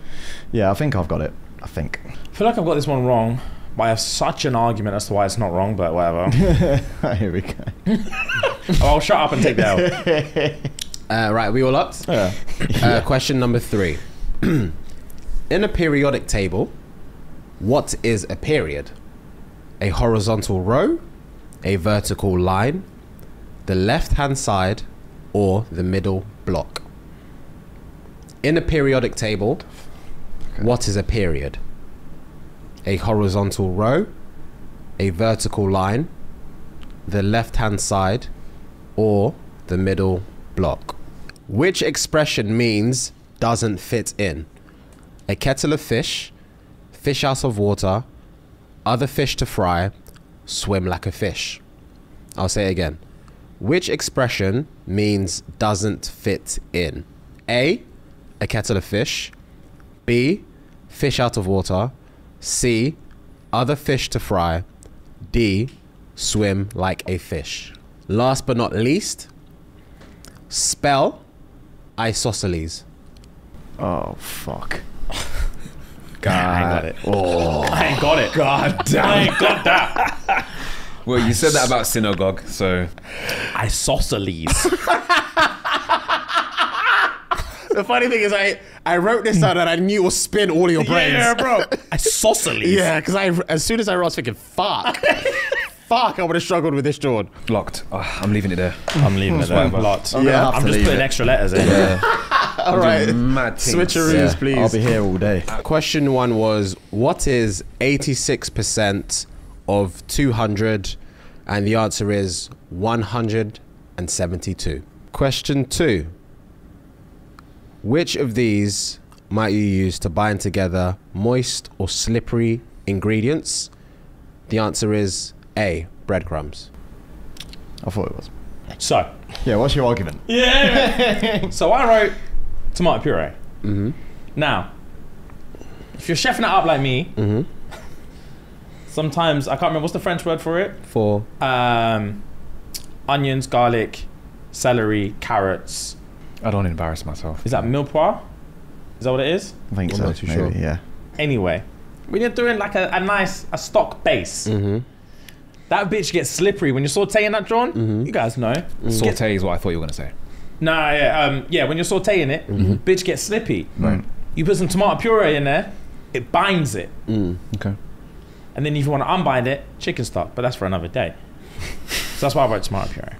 Yeah, I think I've got it. I think. I feel like I've got this one wrong, but I have such an argument as to why it's not wrong, but whatever. Here we go. oh, I'll shut up and take that L. Uh, right, we all locked? Yeah. Uh, question number three. In a periodic table, what is a period? A horizontal row, a vertical line, the left hand side, or the middle block? In a periodic table, what is a period? A horizontal row, a vertical line, the left hand side, or the middle block. Which expression means doesn't fit in? A kettle of fish, fish out of water, other fish to fry, swim like a fish. I'll say it again. Which expression means doesn't fit in? A. A kettle of fish. B. Fish out of water. C. other fish to fry. D. Swim like a fish. Last but not least, spell isosceles. Oh fuck. God. I ain't got it. Oh. I ain't got it. God damn. I ain't got that. Well, you said that about synagogue, so Isosceles. The funny thing is, I, I wrote this out and I knew it would spin all your brains. yeah, bro. Isosceles. Yeah, because I as soon as I wrote, I was thinking, fuck. fuck, I would have struggled with this, Jordan. locked. Oh, ah, I'm leaving it there. I'm leaving it there. Whatever. Lot. I'm Yeah. I'm just putting it. extra letters in. All I'm right. mad. Switcheroos, Yeah, please. I'll be here all day. Question one was what is 86% of 200? And the answer is 172. Question two Which of these might you use to bind together moist or slippery ingredients? The answer is A. Breadcrumbs. I thought it was. So, Yeah, what's your argument? yeah. so I wrote tomato puree. Mm-hmm. Now, if you're chefing it up like me, sometimes I can't remember what's the French word for it. For Um, onions, garlic, celery, carrots. I don't embarrass myself. Is that mirepoix? Is that what it is? I think I'm so. not too maybe, sure. Yeah. Anyway, when you're doing like a, a nice a stock base, mm-hmm. that bitch gets slippery when you're sauteing that, John. Mm-hmm. You guys know. Mm-hmm. Saute is what I thought you were gonna say. Nah, yeah, um, yeah. When you're sauteing it, bitch gets slippy. Right. You put some tomato puree in there, it binds it, mm. Okay. and then if you want to unbind it, chicken stock. But that's for another day. so that's why I wrote tomato puree.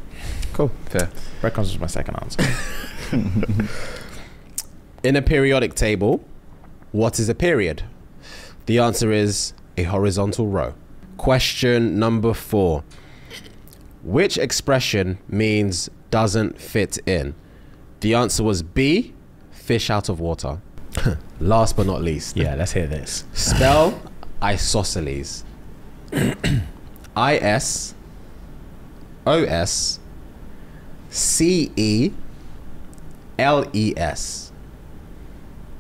cool. Fair. Breadcrumbs was my second answer. In a periodic table, what is a period? The answer is a horizontal row. Question number four. Which expression means doesn't fit in? The answer was B, fish out of water. Last but not least, yeah, let's hear this. spell isosceles. I S O S C E L E S.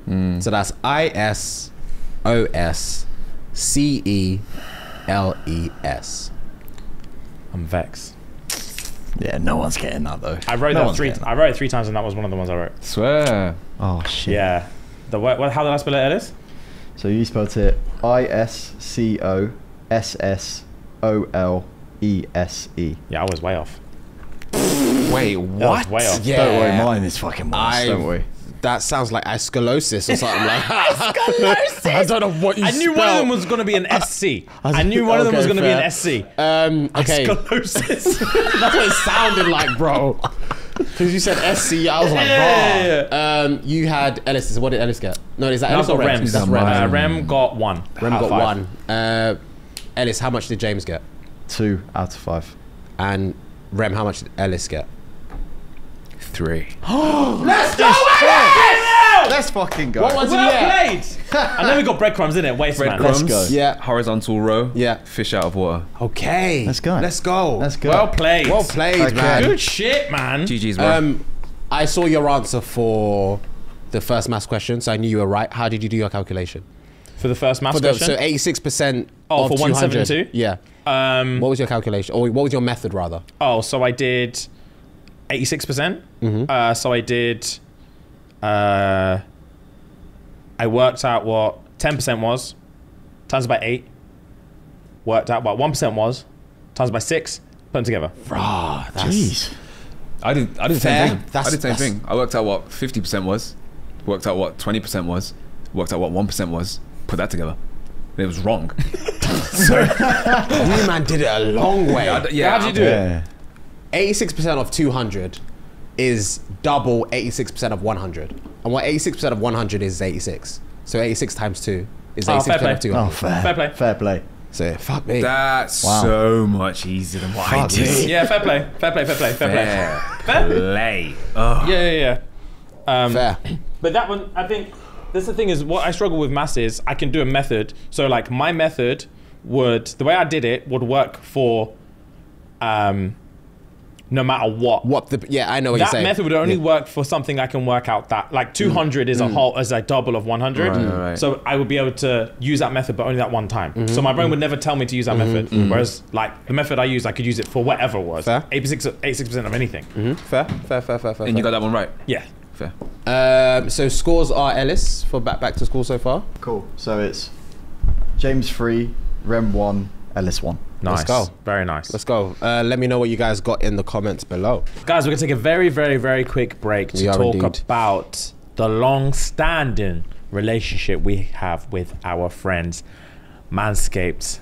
Hmm. So that's I S O S C E L E S. I'm vexed. Yeah, no one's getting that though. I wrote No that three. getting I wrote it three times, and that was one of the ones I wrote. Swear. Oh shit. Yeah. The what? what how did I spell it, Ellis? So you spelled it I S C O S S O L E S E. Yeah, I was way off. Wait, That was what? way off. Yeah. Don't worry, mine is fucking worse. I- Don't worry. That sounds like iscolosis or something like that. I don't know what you I knew one of them was going to be an SC. I knew one of them was going to be an. SC. Um, okay, Sclerosis. that's what it sounded like, bro. Because you said SC, I was like, Yeah, raw. Um, you had Ellis. so What did Ellis get? No, is that No, Ellis I've or got Rem? Rem. That's Rem. Rem. Uh, Rem got one. Rem got five. one. Uh, Ellis, how much did James get? Two out of five. And Rem, how much did Ellis get? Three. Let's go, Alex! Let's fucking go. What was Well it? Yeah. played. and then we got breadcrumbs in it. Waste man. Let's go. Yeah. Horizontal row. Yeah. Fish out of water. Okay. Let's go. Let's go. Let's go. Well played. Well played, Okay. man. Good shit, man. GG's, bro. Um, I saw your answer for the first maths question, so I knew you were right. How did you do your calculation? For the first maths For the, question. so eighty-six percent Oh, of for 200. 172? Yeah. um, What was your calculation, or what was your method rather? oh, so I did 86%. mm-hmm. uh, so I did, uh, I worked out what 10% was, times by 8, worked out what 1% was, times by 6, put them together. Rah, that's. Jeez. I did. I did the same thing. That's, I did same thing. I worked out what fifty percent was, worked out what twenty percent was, worked out what one percent was, put that together. It was wrong. so, you man did it a long way. I, yeah, how did you do yeah. it? 86% of 200 is double 86% of 100. And what 86% of 100 is 86. So 86 times 2 is 86% play. of 200. Oh, fair. Fair play. Fair play. So fuck me. That's wow. so much easier than what fuck I did. Yeah, fair play. Fair play, fair play, fair, fair play. Fair play. Oh. Yeah, yeah, yeah. Um, fair. But that one, I think, that's the thing is what I struggle with mass is I can do a method. So like my method would, the way I did it would work for um, no matter what. What the? Yeah, I know what you're that method would only Yeah. Mm. work for something I can work out that like 200 is a whole is a double of 100. Right, right, right. So I would be able to use that method, but only that one time. Mm-hmm. So my brain would never tell me to use that method. Whereas like the method I use, I could use it for whatever it was. Fair. 86 percent of anything. Mhm. Fair, fair, fair, fair, fair. And you got that one right. Yeah. Fair. Um, so scores are Ellis for back back to school so far. Cool. So it's James three, Rem one, Ellis one. Nice. go. Very nice. Let's go. Uh, let me know what you guys got in the comments below. Guys, we're gonna take a very, very, very quick break to talk indeed. about the long-standing relationship we have with our friends, Manscaped.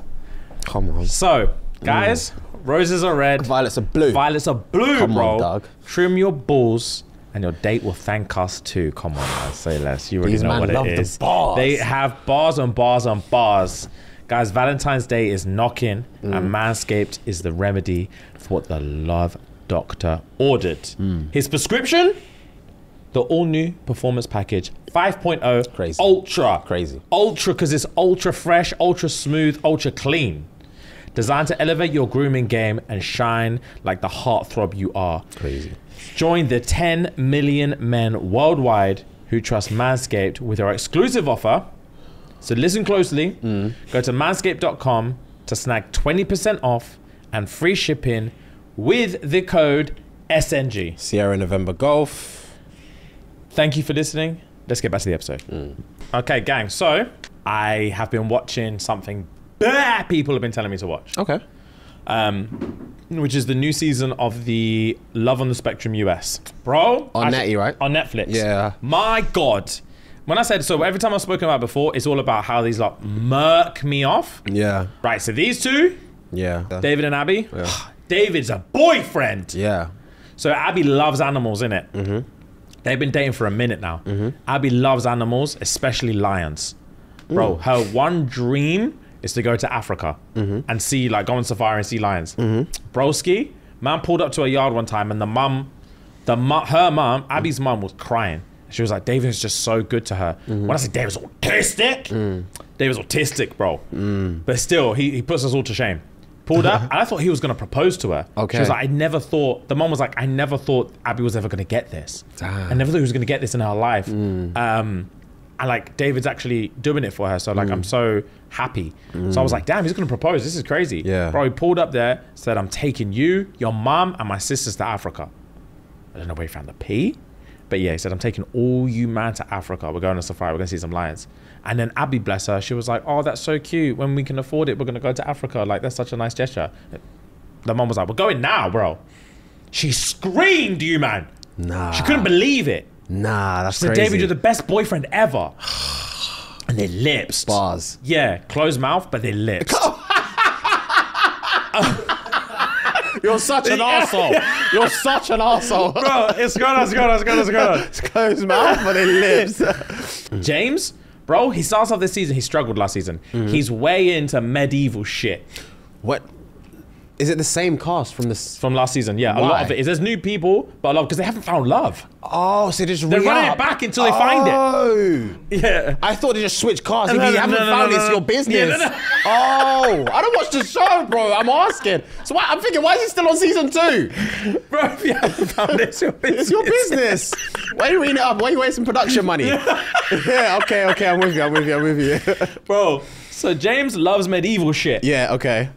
Come on. So, guys, roses are red, Violets are blue. violets are blue, Come on, Doug. Trim your balls. And your date will thank us too. Come on, man. Say less. You already These know what love it the is. bars. They have bars on bars on bars. Guys, Valentine's Day is knocking, Mm. and Manscaped is the remedy for what the love doctor ordered. Mm. His prescription? The all new performance package 5.0 Crazy. Ultra. Crazy. Ultra because it's ultra fresh, ultra smooth, ultra clean. Designed to elevate your grooming game and shine like the heartthrob you are. Crazy. Join the 10 million men worldwide who trust Manscaped with our exclusive offer. So listen closely. Go to manscaped.com to snag 20% off and free shipping with the code SNG. Sierra November Golf. Thank you for listening. Let's get back to the episode. Okay, gang. So I have been watching something people have been telling me to watch, Okay. um, which is the new season of the Love on the Spectrum US. Bro. On Netty, right? On Netflix. Yeah. My God. When I said, so every time I've spoken about before, it's all about how these like murk me off. Yeah. Right, so these two, Yeah. David and Abby, Yeah. David's a boyfriend. Yeah. So Abby loves animals, innit? Mm-hmm. They've been dating for a minute now. Abby loves animals, especially lions. Bro, her one dream is to go to Africa Mm-hmm. and see, like, go on safari and see lions. Broski, man pulled up to a yard one time and the mum, the mu- her mum, Abby's mum was crying. She was like, David is just so good to her. Mm-hmm. When I say David's autistic, Mm. David's autistic, bro. But still, he, he puts us all to shame. Pulled up, and I thought he was gonna propose to her. Okay. She was like, I never thought. The mom was like, I never thought Abby was ever gonna get this. Damn. I never thought he was gonna get this in her life. Um, and like David's actually doing it for her, so like I'm so happy. So I was like, damn, he's gonna propose. This is crazy. Yeah. bro. He pulled up there, said, I'm taking you, your mom, and my sisters to Africa. I don't know where he found the P, but yeah, he said, I'm taking all you man to Africa. We're going on safari. We're going to see some lions. And then Abby, bless her, she was like, Oh, that's so cute. When we can afford it, we're going to go to Africa. Like, that's such a nice gesture. The mom was like, We're going now, bro. She screamed, you man. Nah. She couldn't believe it. Nah, that's She said, crazy. David, you're the best boyfriend ever. And their lips. bars. Yeah, closed mouth, but their lips. You're such an arsehole. You're such an arsehole. Bro, it's gone, it's gone, it's gone, it's gone. It's closed mouth, but it lives. James, bro, he starts off this season. He struggled last season. Mm-hmm. He's way into medieval shit what? Is it the same cast from the? s- from last season. Yeah, a lot of it is. There's new people, but a lot because they haven't found love. Oh, so they just They're re running it back until they find it. Oh. Yeah. I thought they just switched cars. If No, you no, haven't no, found it, it's your business. Yeah. Oh, I don't watch the show, bro. I'm asking. So why, I'm thinking, why is he still on season two? Bro, if you haven't found it, it's your business. It's your business. Why are you reading it up? Why are you wasting production money? yeah, okay, okay. I'm with you. I'm with you. I'm with you. Bro, so James loves medieval shit. yeah, okay.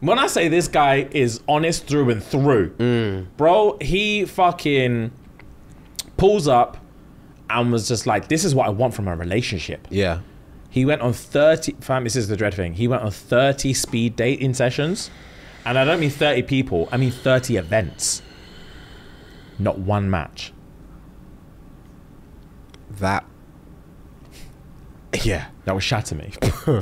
When I say this guy is honest through and through, Mm. bro, he fucking pulls up and was just like, this is what I want from a relationship. Yeah. He went on 30, fam, this is the dread thing. He went on 30 speed dating sessions. And I don't mean 30 people, I mean 30 events. Not one match. That. Yeah. That would shatter me.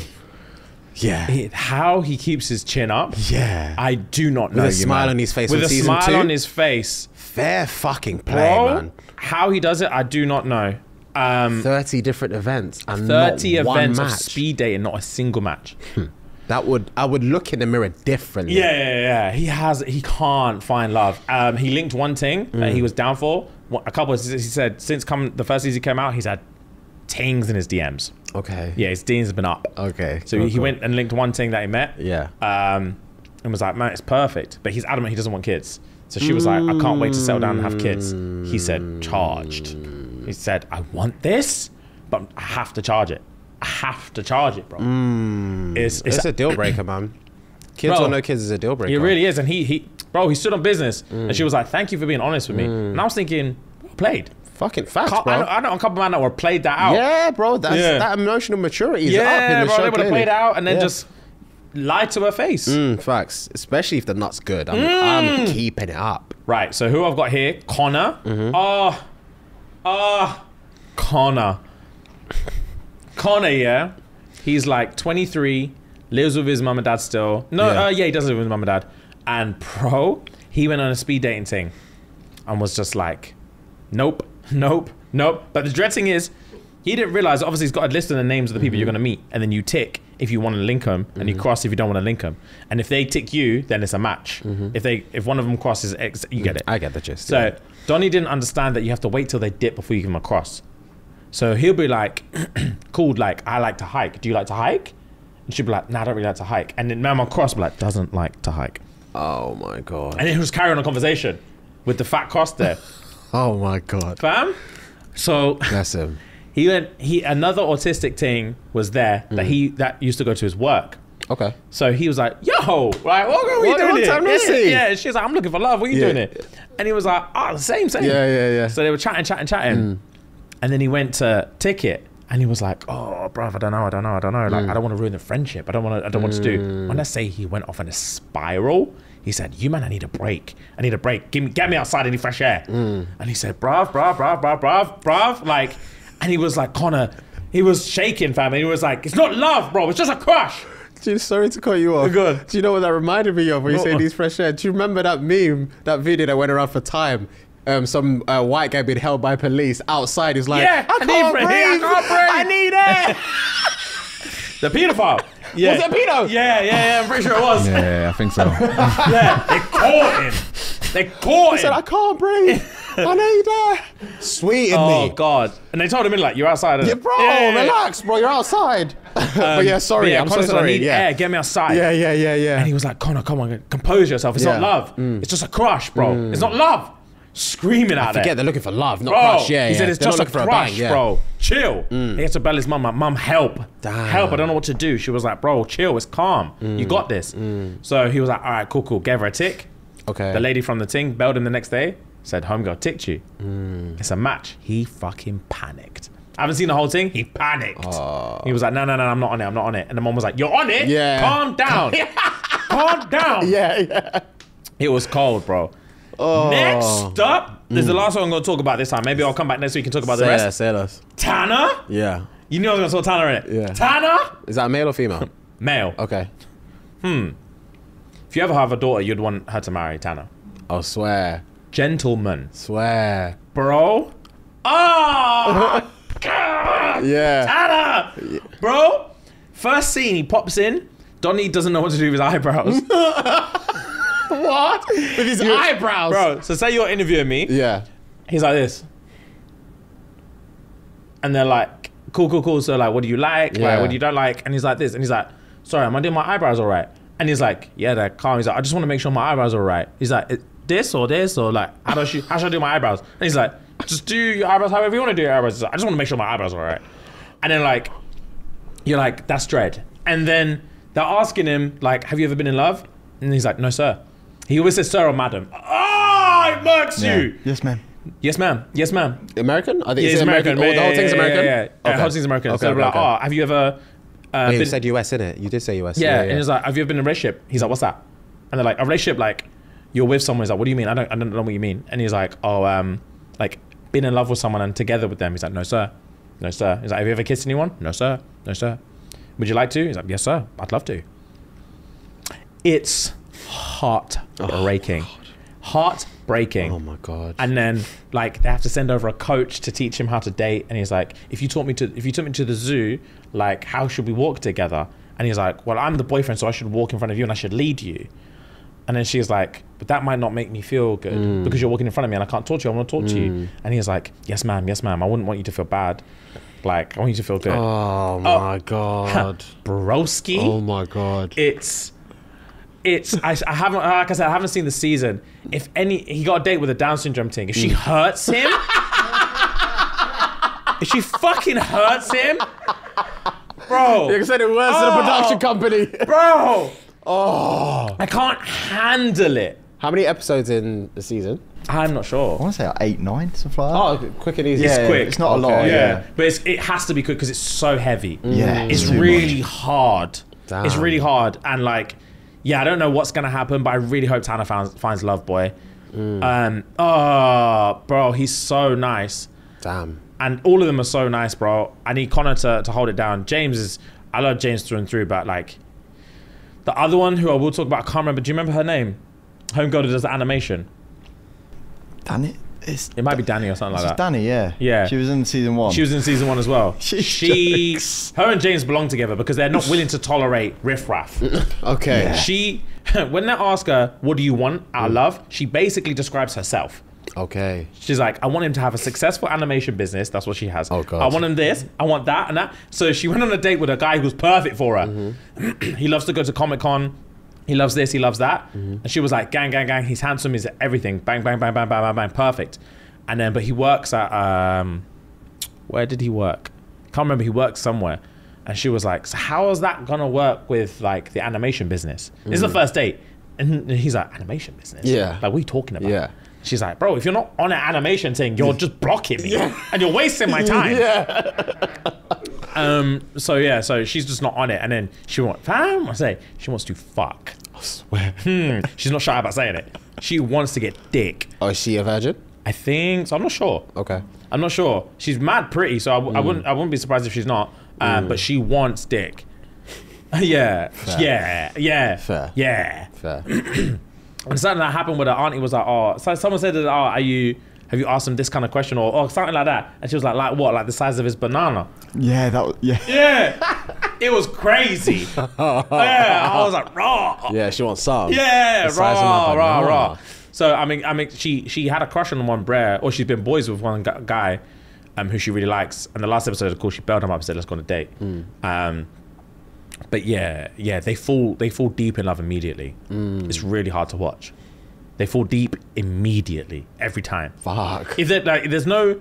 Yeah. It- How he keeps his chin up, Yeah. I do not know. With a smile man. on his face With a smile two? on his face. Fair fucking play, Bro, man. how he does it, I do not know. Um, 30 different events and 30 not one events of speed dating, not a single match. That would I would look in the mirror differently. Yeah, yeah, yeah. He has. He can't find love. Um, he linked one thing that he was down for. A couple. Of, he said since come the first season he came out, he's had tings in his DMs. Okay. Yeah, his DMs have been up. Okay. So he went and linked one thing that he met. Yeah. Um, and was like, man, it's perfect. But he's adamant he doesn't want kids. So she was like, I can't wait to settle down and have kids. He said, charged. He said, I want this, but I have to charge it. I have to charge it, bro. Hmm. It's, it's, It's a deal breaker, man. Kids Bro, or no kids is a deal breaker. it really is. And he, he, bro, he stood on business. And she hmm. was like, thank you for being honest with me. Hmm. And I was thinking, played. Fucking facts, Can't- bro. I know, I know a couple of men that were played that out. yeah, bro. That's Yeah. that emotional maturity is up in Yeah, the bro, show they would have clearly. played out and then Yeah. just lied to her face. Mm, facts, especially if the nut's good. I'm, Mm. I'm keeping it up. Right, so who I've got here? Connor. Mm-hmm. Oh, oh, Connor. Connor, yeah. He's like 23, lives with his mum and dad still. No, Yeah. uh, yeah, he does live with his mum and dad. And pro, he went on a speed dating thing and was just like, nope, nope, nope. But the dread thing is, he didn't realize, obviously, he's got a list of the names of the people Mm-hmm. you're going to meet. And then you tick if you want to link them, and you cross if you don't want to link them. And if they tick you, then it's a match. If they, if one of them crosses X, you get it. Mm-hmm. I get the gist. So yeah. Donnie didn't understand that you have to wait till they dip before you give them a cross. So he'll be like, called like, I like to hike. Do you like to hike? And she'll be like, Nah, I don't really like to hike. And then Mama Cross be like, doesn't like to hike. oh my god. And then he was carrying on a conversation with the fat cross there. Oh my god. Fam? So Bless him. he went he another autistic thing was there that mm. he that used to go to his work. Okay. So he was like, "Yo, like, what are we What- doing what here?" time yeah, yeah. She was like, "I'm looking for love. What are you Yeah. doing here?" And he was like, "Oh, the same, same." Yeah, yeah, yeah. So they were chatting, chatting, chatting, mm. and then he went to ticket, and he was like, "Oh, bruv, I don't know, I don't know, I don't know. Like, mm. I don't want to ruin the friendship. I don't want to. I don't want to do." When I say he went off in a spiral, he said, "You man, I need a break. I need a break. Give me, get me outside. any fresh air." And he said, "Bruv, bruv, bruv, bruv, bruv, bruv." Like, and he was like, Connor. He was shaking, fam. And he was like, "It's not love, bro. It's just a crush." You, sorry to cut you off. Go on. Do you know what that reminded me of when you say these fresh air? Do you remember that meme, that video that went around for time? Um, some uh, white guy being held by police outside. He's like, Yeah, I I can't need breathe. breath. I can't breathe." I need air. The pedophile. Yeah. Was it a pedo? Yeah, yeah, yeah. I'm pretty sure it was. Yeah, yeah, yeah, I think so. Yeah, they caught him. They caught him. He said, I can't breathe. I need air. Sweet in me. Oh me. God! And they told him in like you're outside. Yeah, bro, relax, bro. You're outside. but yeah, um, sorry. But yeah, I'm Connor so said, I sorry. need Yeah. air. Get me outside. yeah, yeah, yeah, yeah. And he was like, Connor, come on, compose yourself. It's not Yeah. love. Mm. It's just a crush, bro. Mm. It's not love. Screaming out Forget there. they're looking for love, not Bro, crush. Yeah, he yeah. said it's They're just a looking crush, for a bang, yeah. bro. Chill. Mm. He had to bell his mum, like, mum, help. Damn. Help. I don't know what to do. She was like, bro, chill. It's calm. You mm. got this. Mm. So he was like, all right, cool, cool. Gave her a tick. Okay. The lady from the ting belled him the next day, said, Homegirl ticked you. It's a match. He fucking panicked. I haven't seen the whole thing. He panicked. Oh. He was like, no, no, no, I'm not on it. I'm not on it. And the mom was like, you're on it? Yeah. Calm down. Calm down. Yeah, yeah. It was cold, bro. Oh. Next up, this is the last one I'm going to talk about this time. Maybe I'll come back next week and talk about the Say rest. less, say less. Tanner? Yeah. You knew I was going to talk Tanner in it. Yeah. Tanner? Is that male or female? Male. Okay. Hmm. If you ever have a daughter, you'd want her to marry Tanner. Oh, swear. Gentleman. Swear. Bro. Oh! God! Yeah. Tanner! Bro, first scene, he pops in. Donnie doesn't know what to do with his eyebrows. what? With his eyebrows. Bro, so say you're interviewing me. Yeah. He's like this. And they're like, cool, cool, cool. So like, what do you like? Like, Yeah. what do you don't like? And he's like this. And he's like, sorry, am I doing my eyebrows all right? And he's like, yeah, they're calm. He's like, I just want to make sure my eyebrows are all right. He's like, this or this or like, how, does she, how should I do my eyebrows? And he's like, just do your eyebrows however you want to do your eyebrows. He's like, I just want to make sure my eyebrows are all right. And then like, you're like, that's dread. And then they're asking him, like, have you ever been in love? And he's like, no, sir. He always says, sir or madam. Oh, it murks you. Yes, ma'am. Yes, ma'am. Yes, ma'am. American? I think Yeah, is it's it American. Oh, the whole thing's American? Yeah, yeah. yeah. Okay. The whole thing's American. Okay, so okay, like, okay. oh, have you ever uh, Wait, you been... said US, innit? You did say US. yeah, and he's like, have you ever been in a relationship? He's like, what's that? And they're like, a relationship, like, you're with someone. He's like, what do you mean? I don't, I don't know what you mean. And he's like, oh, um, like, been in love with someone and together with them. He's like, no, sir. No, sir. He's like, have you ever kissed anyone? No, sir. No, sir. Would you like to? He's like, yes, sir. I'd love to. It's heartbreaking. heartbreaking. Oh my god. And then like they have to send over a coach to teach him how to date. And he's like, if you taught me to, if you took me to the zoo, like how should we walk together? And he's like, well, I'm the boyfriend, so I should walk in front of you and I should lead you. And then she's like, but that might not make me feel good Mm. because you're walking in front of me and I can't talk to you. I want to talk to you. And he's like, yes, ma'am, yes, ma'am. I wouldn't want you to feel bad. Like I want you to feel good. oh my god. Broski. Oh my god. It's it's I, I haven't uh, like I said I haven't seen the season. If any, he got a date with a Down syndrome thing. If she mm. hurts him, if she fucking hurts him, bro, You said it worse than a Oh. production company. bro, oh, I can't handle it. How many episodes in the season? I'm not sure. I want to say like eight, nine, something like that. Oh, quick and easy. yeah, quick. It's not a lot. Yeah, Yeah. but it's, it has to be quick because it's so heavy. Yeah, it's really much. hard. It's really hard, and like, yeah, I don't know what's gonna happen, but I really hope Tanner finds, finds Love Boy. Um, oh, bro, he's so nice, Damn. and all of them are so nice, bro. I need Connor to, to hold it down. James is, I love James through and through, but like, the other one who I will talk about, I can't remember. Do you remember her name? Homegirl who does the animation. Danny, it's, It might be Danny or something like that. Danny, yeah. Yeah. She was in season one. She was in season one as well. She her and James belong together because they're not willing to tolerate riffraff. Okay. Yeah. she, when they ask her, "What do you want out of love?" She basically describes herself. Okay. She's like, "I want him to have a successful animation business. That's what she has. Oh, God. I want him this. I want that and that." So she went on a date with a guy who's perfect for her. Mm-hmm. he loves to go to Comic Con. He loves this. He loves that. Mm-hmm. And she was like, "Gang, gang, gang. He's handsome. He's everything. Bang, bang, bang, bang, bang, bang, bang. Perfect." And then, but he works at um, where did he work? Can't remember. He works somewhere. And she was like, so how is that gonna work with like the animation business? This is the first date. And he's like, animation business? Mm. Yeah. Like, what are you talking about? Yeah. She's like, bro, if you're not on an animation thing, you're just blocking me. And you're wasting my time. Yeah. Um, so yeah, so she's just not on it. And then she wants, fam, I say, she wants to fuck. I swear. Hmm. She's not shy about saying it. She wants to get dick. Oh, is she a virgin? I think so. I'm not sure. Okay. I'm not sure. She's mad pretty, so I wouldn't I wouldn't be surprised if she's not. Um, But she wants dick. yeah, yeah, yeah, Fair. yeah. Fair. And something that happened with her auntie was like, oh, so someone said, that, oh, are you? Have you asked him this kind of question or, or something like that? And she was like, like what? Like the size of his banana? yeah, that was, yeah. Yeah, it was crazy. yeah, I was like, raw. Yeah, she wants some. Yeah, The size of raw, raw, raw. So I mean, I mean, she she had a crush on one brer, or she's been boys with one guy, um, who she really likes. And the last episode, of course, she bailed him up and said, "Let's go on a date." Hmm. Um, but yeah, yeah, they fall they fall deep in love immediately. Hmm. It's really hard to watch. They fall deep immediately every time. Fuck. If like, there's no,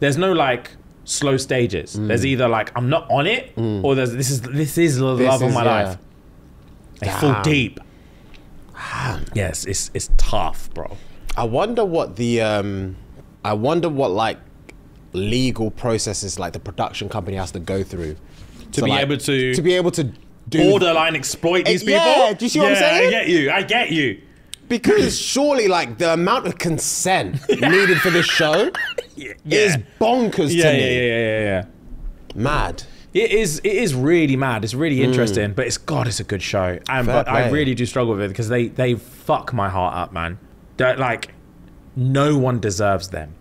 there's no like slow stages. Hmm. There's either like I'm not on it, or there's this is this is the This love of my yeah. life. They fall Damn. deep. Yes, it's it's tough, bro. I wonder what the um I wonder what like legal processes like the production company has to go through To be able to- to be able to do Borderline exploit these Eh, people. yeah, do you see what I'm saying? I get you. I get you. Because surely like the amount of consent needed for this show Yeah. is bonkers yeah, to yeah, me. yeah, yeah, yeah. Yeah. Mad. It is. It is really mad. It's really interesting, but it's God. It's a good show, and Mm. Fair but I really do struggle with it because they they fuck my heart up, man. They're like, no one deserves them.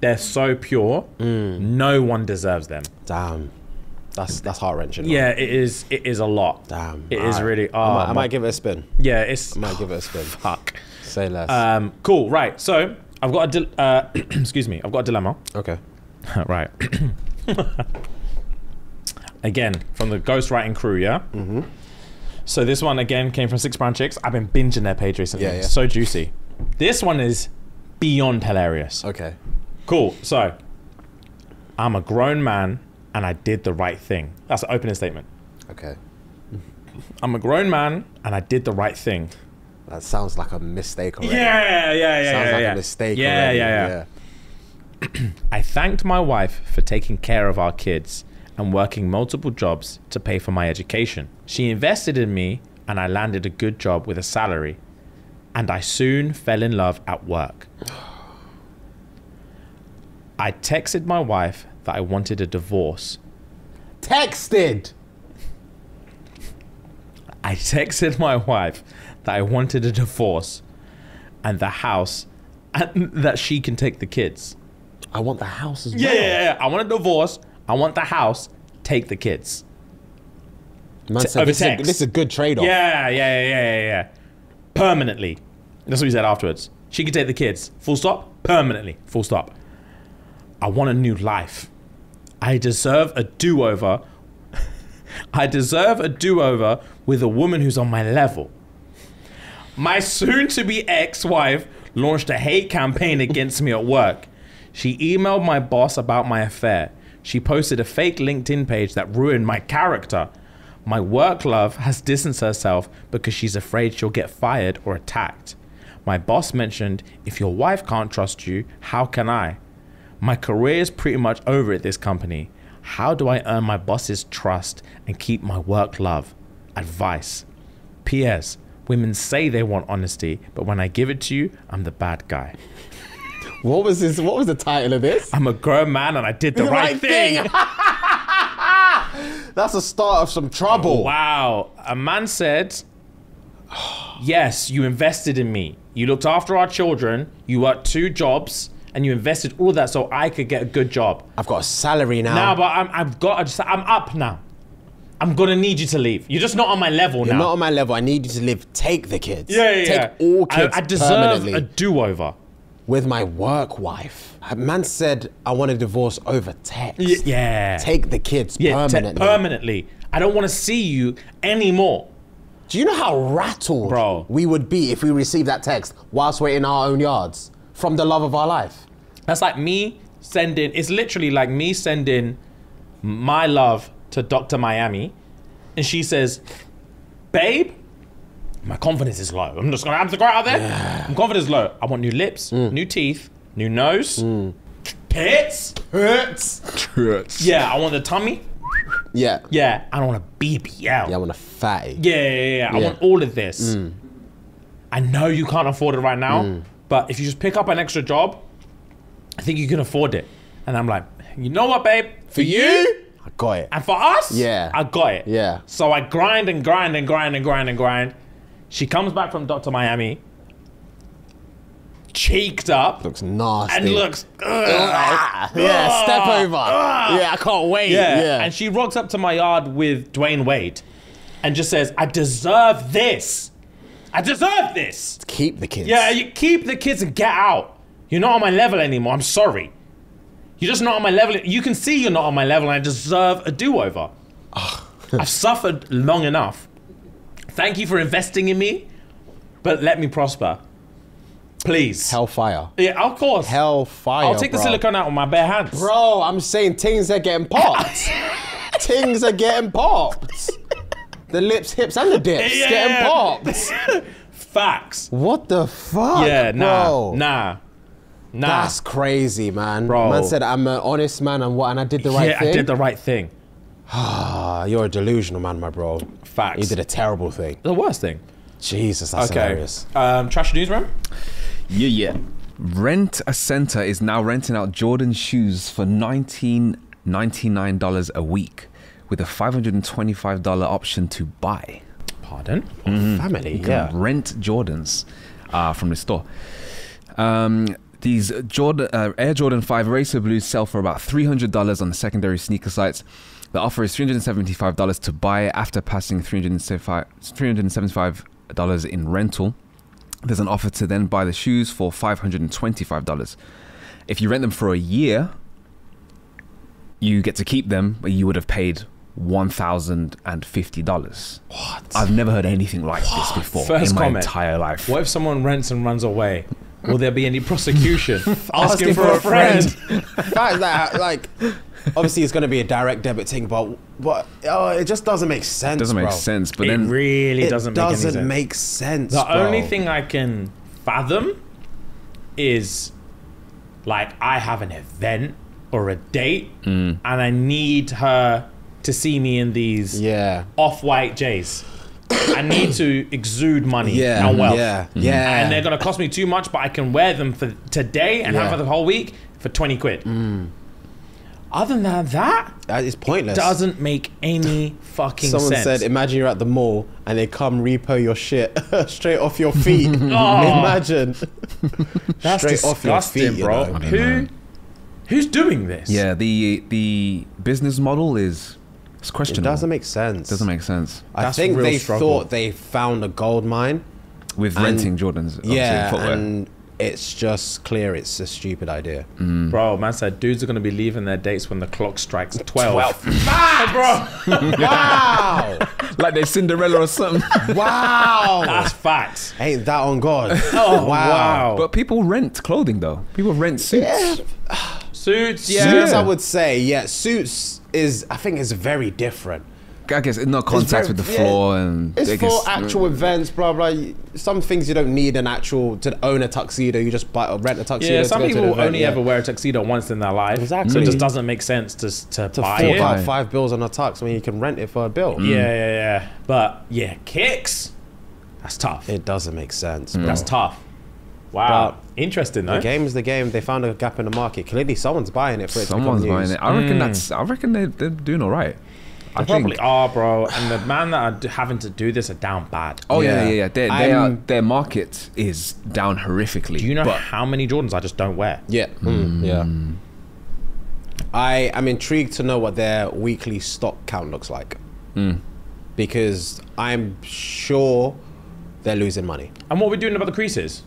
They're so pure. Mm. No one deserves them. Damn. That's that's heart wrenching. Yeah, it is. It is a lot. Damn. It is really. Oh, I, might, I might give it a spin. yeah, it's. I might give it a spin. Fuck. Say less. Um, cool. Right. So I've got a. Uh, excuse me. I've got a dilemma. okay. right. again, from the ghostwriting crew, yeah? Mm-hmm. So this one, again, came from Six Brown Chicks. I've been binging their page recently. Yeah, yeah. So juicy. This one is beyond hilarious. Okay. Cool. So, I'm a grown man and I did the right thing. That's the opening statement. Okay. I'm a grown man and I did the right thing. That sounds like a mistake already. Yeah, yeah, yeah, Sounds yeah, like yeah. a mistake Yeah, already. yeah, yeah. I thanked my wife for taking care of our kids and working multiple jobs to pay for my education. She invested in me and I landed a good job with a salary. And I soon fell in love at work. I texted my wife that I wanted a divorce. Texted. I texted my wife that I wanted a divorce and the house and that she can take the kids. I want the house as Yeah, well. yeah, yeah. I want a divorce. I want the house. Take the kids. Man T- said, this, is a, text. this is a good trade-off. Yeah, yeah, yeah, yeah, yeah, yeah. Permanently. That's what he said afterwards. She can take the kids. Full stop. Permanently. Full stop. I want a new life. I deserve a do-over. I deserve a do-over with a woman who's on my level. My soon to be ex wife launched a hate campaign against me at work. She emailed my boss about my affair. She posted a fake LinkedIn page that ruined my character. My work love has distanced herself because she's afraid she'll get fired or attacked. My boss mentioned, if your wife can't trust you, how can I? My career is pretty much over at this company. How do I earn my boss's trust and keep my work love? Advice. P.S. Women say they want honesty, but when I give it to you, I'm the bad guy. What was this? What was the title of this? I'm a grown man and I did the, right, thing. That's the start of some trouble. Wow. A man said, Yes, you invested in me. You looked after our children. You worked two jobs and you invested all that so I could get a good job. I've got a salary now. Now, but I'm, I've got, I'm up now. I'm gonna need you to leave. You're just not on my level You're now. not on my level. I need you to live. Take the kids. yeah, yeah, Take yeah. all I- kids I, deserve a do-over. with my work wife. Man said I want a divorce over text. Y- yeah. Take the kids yeah, permanently. permanently. I don't want to see you anymore. Do you know how rattled Bro. we would be if we received that text whilst we're in our own yards from the love of our life? That's like me sending. It's literally like me sending my love to Dr. Miami, and she says, "Babe, my confidence is low. I'm just gonna have to go out there. My confidence is low. I want new lips, Mm. new teeth, new nose, mm. tits. Hurts. Yeah, I want the tummy. Yeah. Yeah, I don't want a BBL. Yeah, I want a fatty. Yeah, yeah, yeah, yeah. I want all of this. Mm. I know you can't afford it right now, mm. But if you just pick up an extra job, I think you can afford it. And I'm like, you know what, babe? For, you I got it. and for us, Yeah. I got it. Yeah. So I grind and grind and grind and grind and grind. She comes back from Dr. Miami, cheeked up, Looks nasty. and looks. Ah, yeah, step over. yeah, I can't wait. Yeah. Yeah. And she rocks up to my yard with Dwyane Wade and just says, I deserve this. I deserve this. Keep the kids. Yeah, you keep the kids and get out. You're not on my level anymore. I'm sorry. You're just not on my level. You can see you're not on my level and I deserve a do over. I've suffered long enough. Thank you for investing in me, but let me prosper. Please. Hellfire. Yeah, of course. Hellfire. I'll take the silicone out with my bare hands. Bro, I'm saying things are getting popped. things are getting popped. The lips, hips, and the dips Yeah. getting popped. Facts. What the fuck? Yeah, nah, bro? nah, nah. That's crazy, man. Bro. Man said I'm an honest man and what, and I did the right yeah, thing. Yeah, I did the right thing. Ah, you're a delusional man, my bro. Facts. You did a terrible thing. The worst thing. Jesus, that's Okay. hilarious. Um, trash news, newsroom. Yeah, yeah. Rent a Center is now renting out Jordan shoes for $19.99 a week with a $525 option to buy. Pardon. Family, You can yeah. rent Jordans uh, from the store. Um, these Jordan uh, Air Jordan 5 Racer Blues sell for about $300 on the secondary sneaker sites. The offer is $375 to buy after passing 375 $375 in rental. There's an offer to then buy the shoes for $525. If you rent them for a year, you get to keep them, but you would have paid $1,050. What? I've never heard anything like this before First in my comment. entire life. What if someone rents and runs away? Will there be any prosecution? Asking, Asking for, a friend. Fact that, like, obviously it's going to be a direct debit thing, but but oh, it just doesn't make sense. doesn't make bro. sense, but it then really It doesn't, make sense. doesn't, make sense. make sense. the bro. only thing I can fathom is like I have an event or a date Mm. and I need her to see me in these Yeah. off-white J's. I need to exude money Yeah. and wealth. Yeah. Yeah. And they're gonna cost me too much, but I can wear them for today and have for the whole week for 20 quid. Other than that, Uh, it's pointless. doesn't make any fucking Someone sense. said, imagine you're at the mall and they come repo your shit straight off your feet. Oh. Imagine. That's straight off your disgusting, feet, you bro. know. I don't Who, know. who's doing this? yeah, the the business model is it's It doesn't make sense. doesn't make sense I That's think they struggle. thought they found a gold mine. with And- renting Jordans. Yeah, footwear. and it's just clear it's a stupid idea. Mm. Bro, man said dudes are gonna be leaving their dates when the clock strikes 12. Twelve, bro. wow! like they're Cinderella or something. Wow. That's facts. Ain't that on God? Oh wow. But people rent clothing though. People rent suits. Yeah. Suits, yeah. Suits, I would say, yeah. Suits is, I think, is very different. I guess no contact very- with the yeah. floor and It's I for guess- actual events, blah blah. Some things you don't need an actual to own a tuxedo. You just buy or rent a tuxedo. Yeah, some go to the event, only yeah. ever wear a tuxedo once in their life. Exactly. So it just doesn't make sense to to, to buy fork it. out five bills on a tux when you can rent it for a bill. Yeah, yeah, yeah. But yeah, kicks. That's tough. It doesn't make sense. Mm. That's tough. Wow. Interesting though. The game is the game. They found a gap in the market. Clearly, someone's buying it for it someone's to become buying it. I reckon hmm. that's. I reckon they, they're doing all right. I They probably think. are, bro. And the man that are having to do this are down bad. Oh yeah, Yeah. yeah, yeah. Their, they are, their market is down horrifically. Do you know But how many Jordans I just don't wear? Yeah, mm, hmm. yeah. I am intrigued to know what their weekly stock count looks like, hmm. because I'm sure they're losing money. And what are we doing about the creases?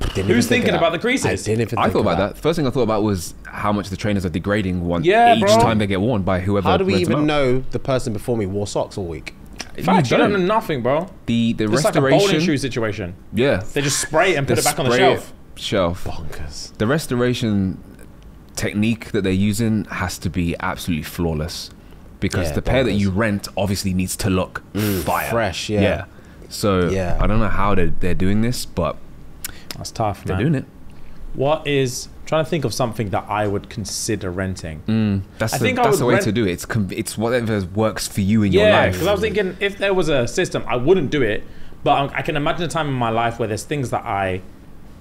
Didn't Who's even think thinking about the creases? I didn't even. I thought of about that. First thing I thought about was how much the trainers are degrading one Yeah, each bro. time they get worn by whoever. How do we even know the person before me wore socks all week? Facts, you don't know nothing, bro. the the It's like a restoration? bowling shoe situation. yeah, They just spray it and put it back on the shelf. Shelf. Bonkers. The restoration technique that they're using has to be absolutely flawless because Yeah, the pair that you rent obviously needs to look mm, fire, fresh, yeah. So Yeah. I don't know how they're, they're doing this, but That's tough, they're man. doing it. What is trying to think of something that I would consider renting? Mm, that's I the, think I that's the way rent- to do it. It's com- it's whatever works for you in your life. Yeah, life. because I was thinking if there was a system, I wouldn't do it. But I I can imagine a time in my life where there's things that I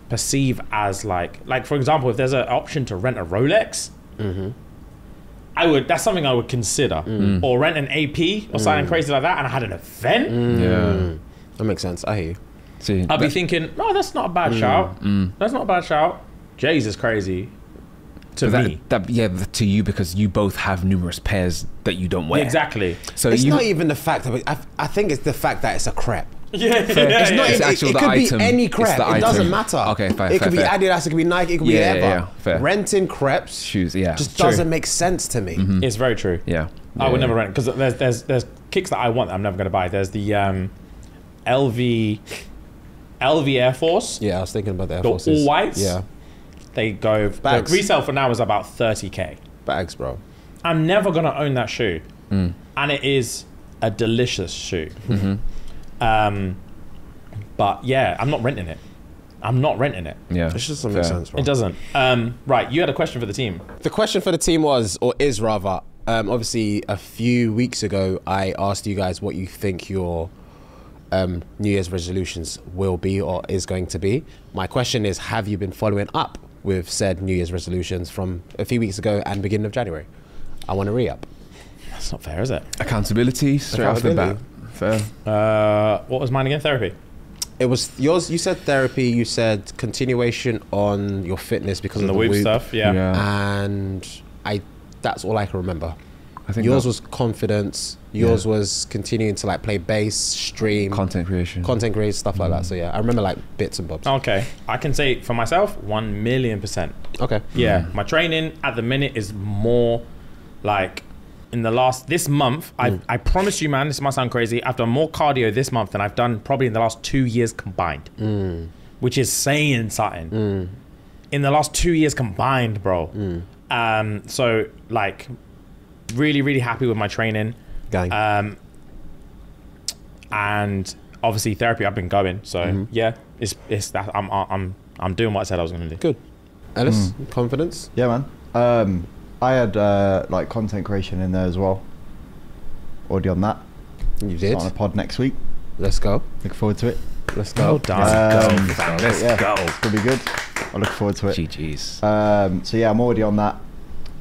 perceive as like, like for example, if there's an option to rent a Rolex, mm-hmm. I would. That's something I would consider, mm. or rent an AP or something mm. crazy like that, and I had an event. Mm. yeah. That makes sense. I hear you. See, I'd be thinking, no, that's not a bad mm. shout. Mm. That's not a bad shout. Jesus crazy. To that, me, that yeah, to you because you both have numerous pairs that you don't wear. exactly. So It's you not even the fact that I, I think it's the fact that it's a crepe. Yeah, It's not It's even, it, it the could item. be any It's crepe. the It doesn't matter. Okay, fair, It fair, could be. Adidas. It could be Nike. It could be Yeah, yeah, whatever. yeah, fair. Renting crepes shoes. Yeah, just True. doesn't make sense to me. Mm-hmm. it's very true. Yeah, I would Yeah. never rent because there's there's there's kicks that I want that I'm never going to buy. There's the um, LV LV Air Force. Yeah, I was thinking about the Air The Forces. all whites? Yeah, They go Bags. the resale for now is about 30k. bags, bro. I'm never going to own that shoe, Mm. and it is a delicious shoe. Mm-hmm. Um, but yeah, I'm not renting it. I'm not renting it. Yeah, It just doesn't make sense, bro. It doesn't. Um, right, you had a question for the team. The question for the team was, or is rather, um, obviously a few weeks ago, I asked you guys what you think your um, New Year's resolutions will be or is going to be. My question is, have you been following up with said New Year's resolutions from a few weeks ago and beginning of January? I want to re-up. That's not fair, is it? Accountability straight off the bat. Accountability. Fair. Uh, what was mine again? Therapy. It was yours. You said therapy. You said continuation on your fitness because And of the the whoop whoop, stuff. Yeah. Yeah. and I. That's all I can remember. I think Yours was confidence. Yours Yeah. was continuing to like play bass, stream, content creation. content creation, stuff like that. Mm. So yeah, I remember like bits and bobs. Okay, I can say for myself, one million percent. Okay. Yeah, mm. my training at the minute is more like in the last this month. I mm. I promise you, man, this might sound crazy. I've done more cardio this month than I've done probably in the last two years combined, which is saying something. In the last two years combined, bro. Um, so like, really, really happy with my training. Gang. Um, and obviously therapy, I've been going. So yeah, it's it's that I'm I'm I'm doing what I said I was going to do. Good. Ellis, confidence. Yeah, man. Um, I had uh, like content creation in there as well. Already on that. You did. Starting a pod next week. Let's go. Looking forward to it. Let's go. Well done. Um, Let's yeah, go. It's gonna be good. I look forward to it. GG's. Um, so yeah, I'm already on that.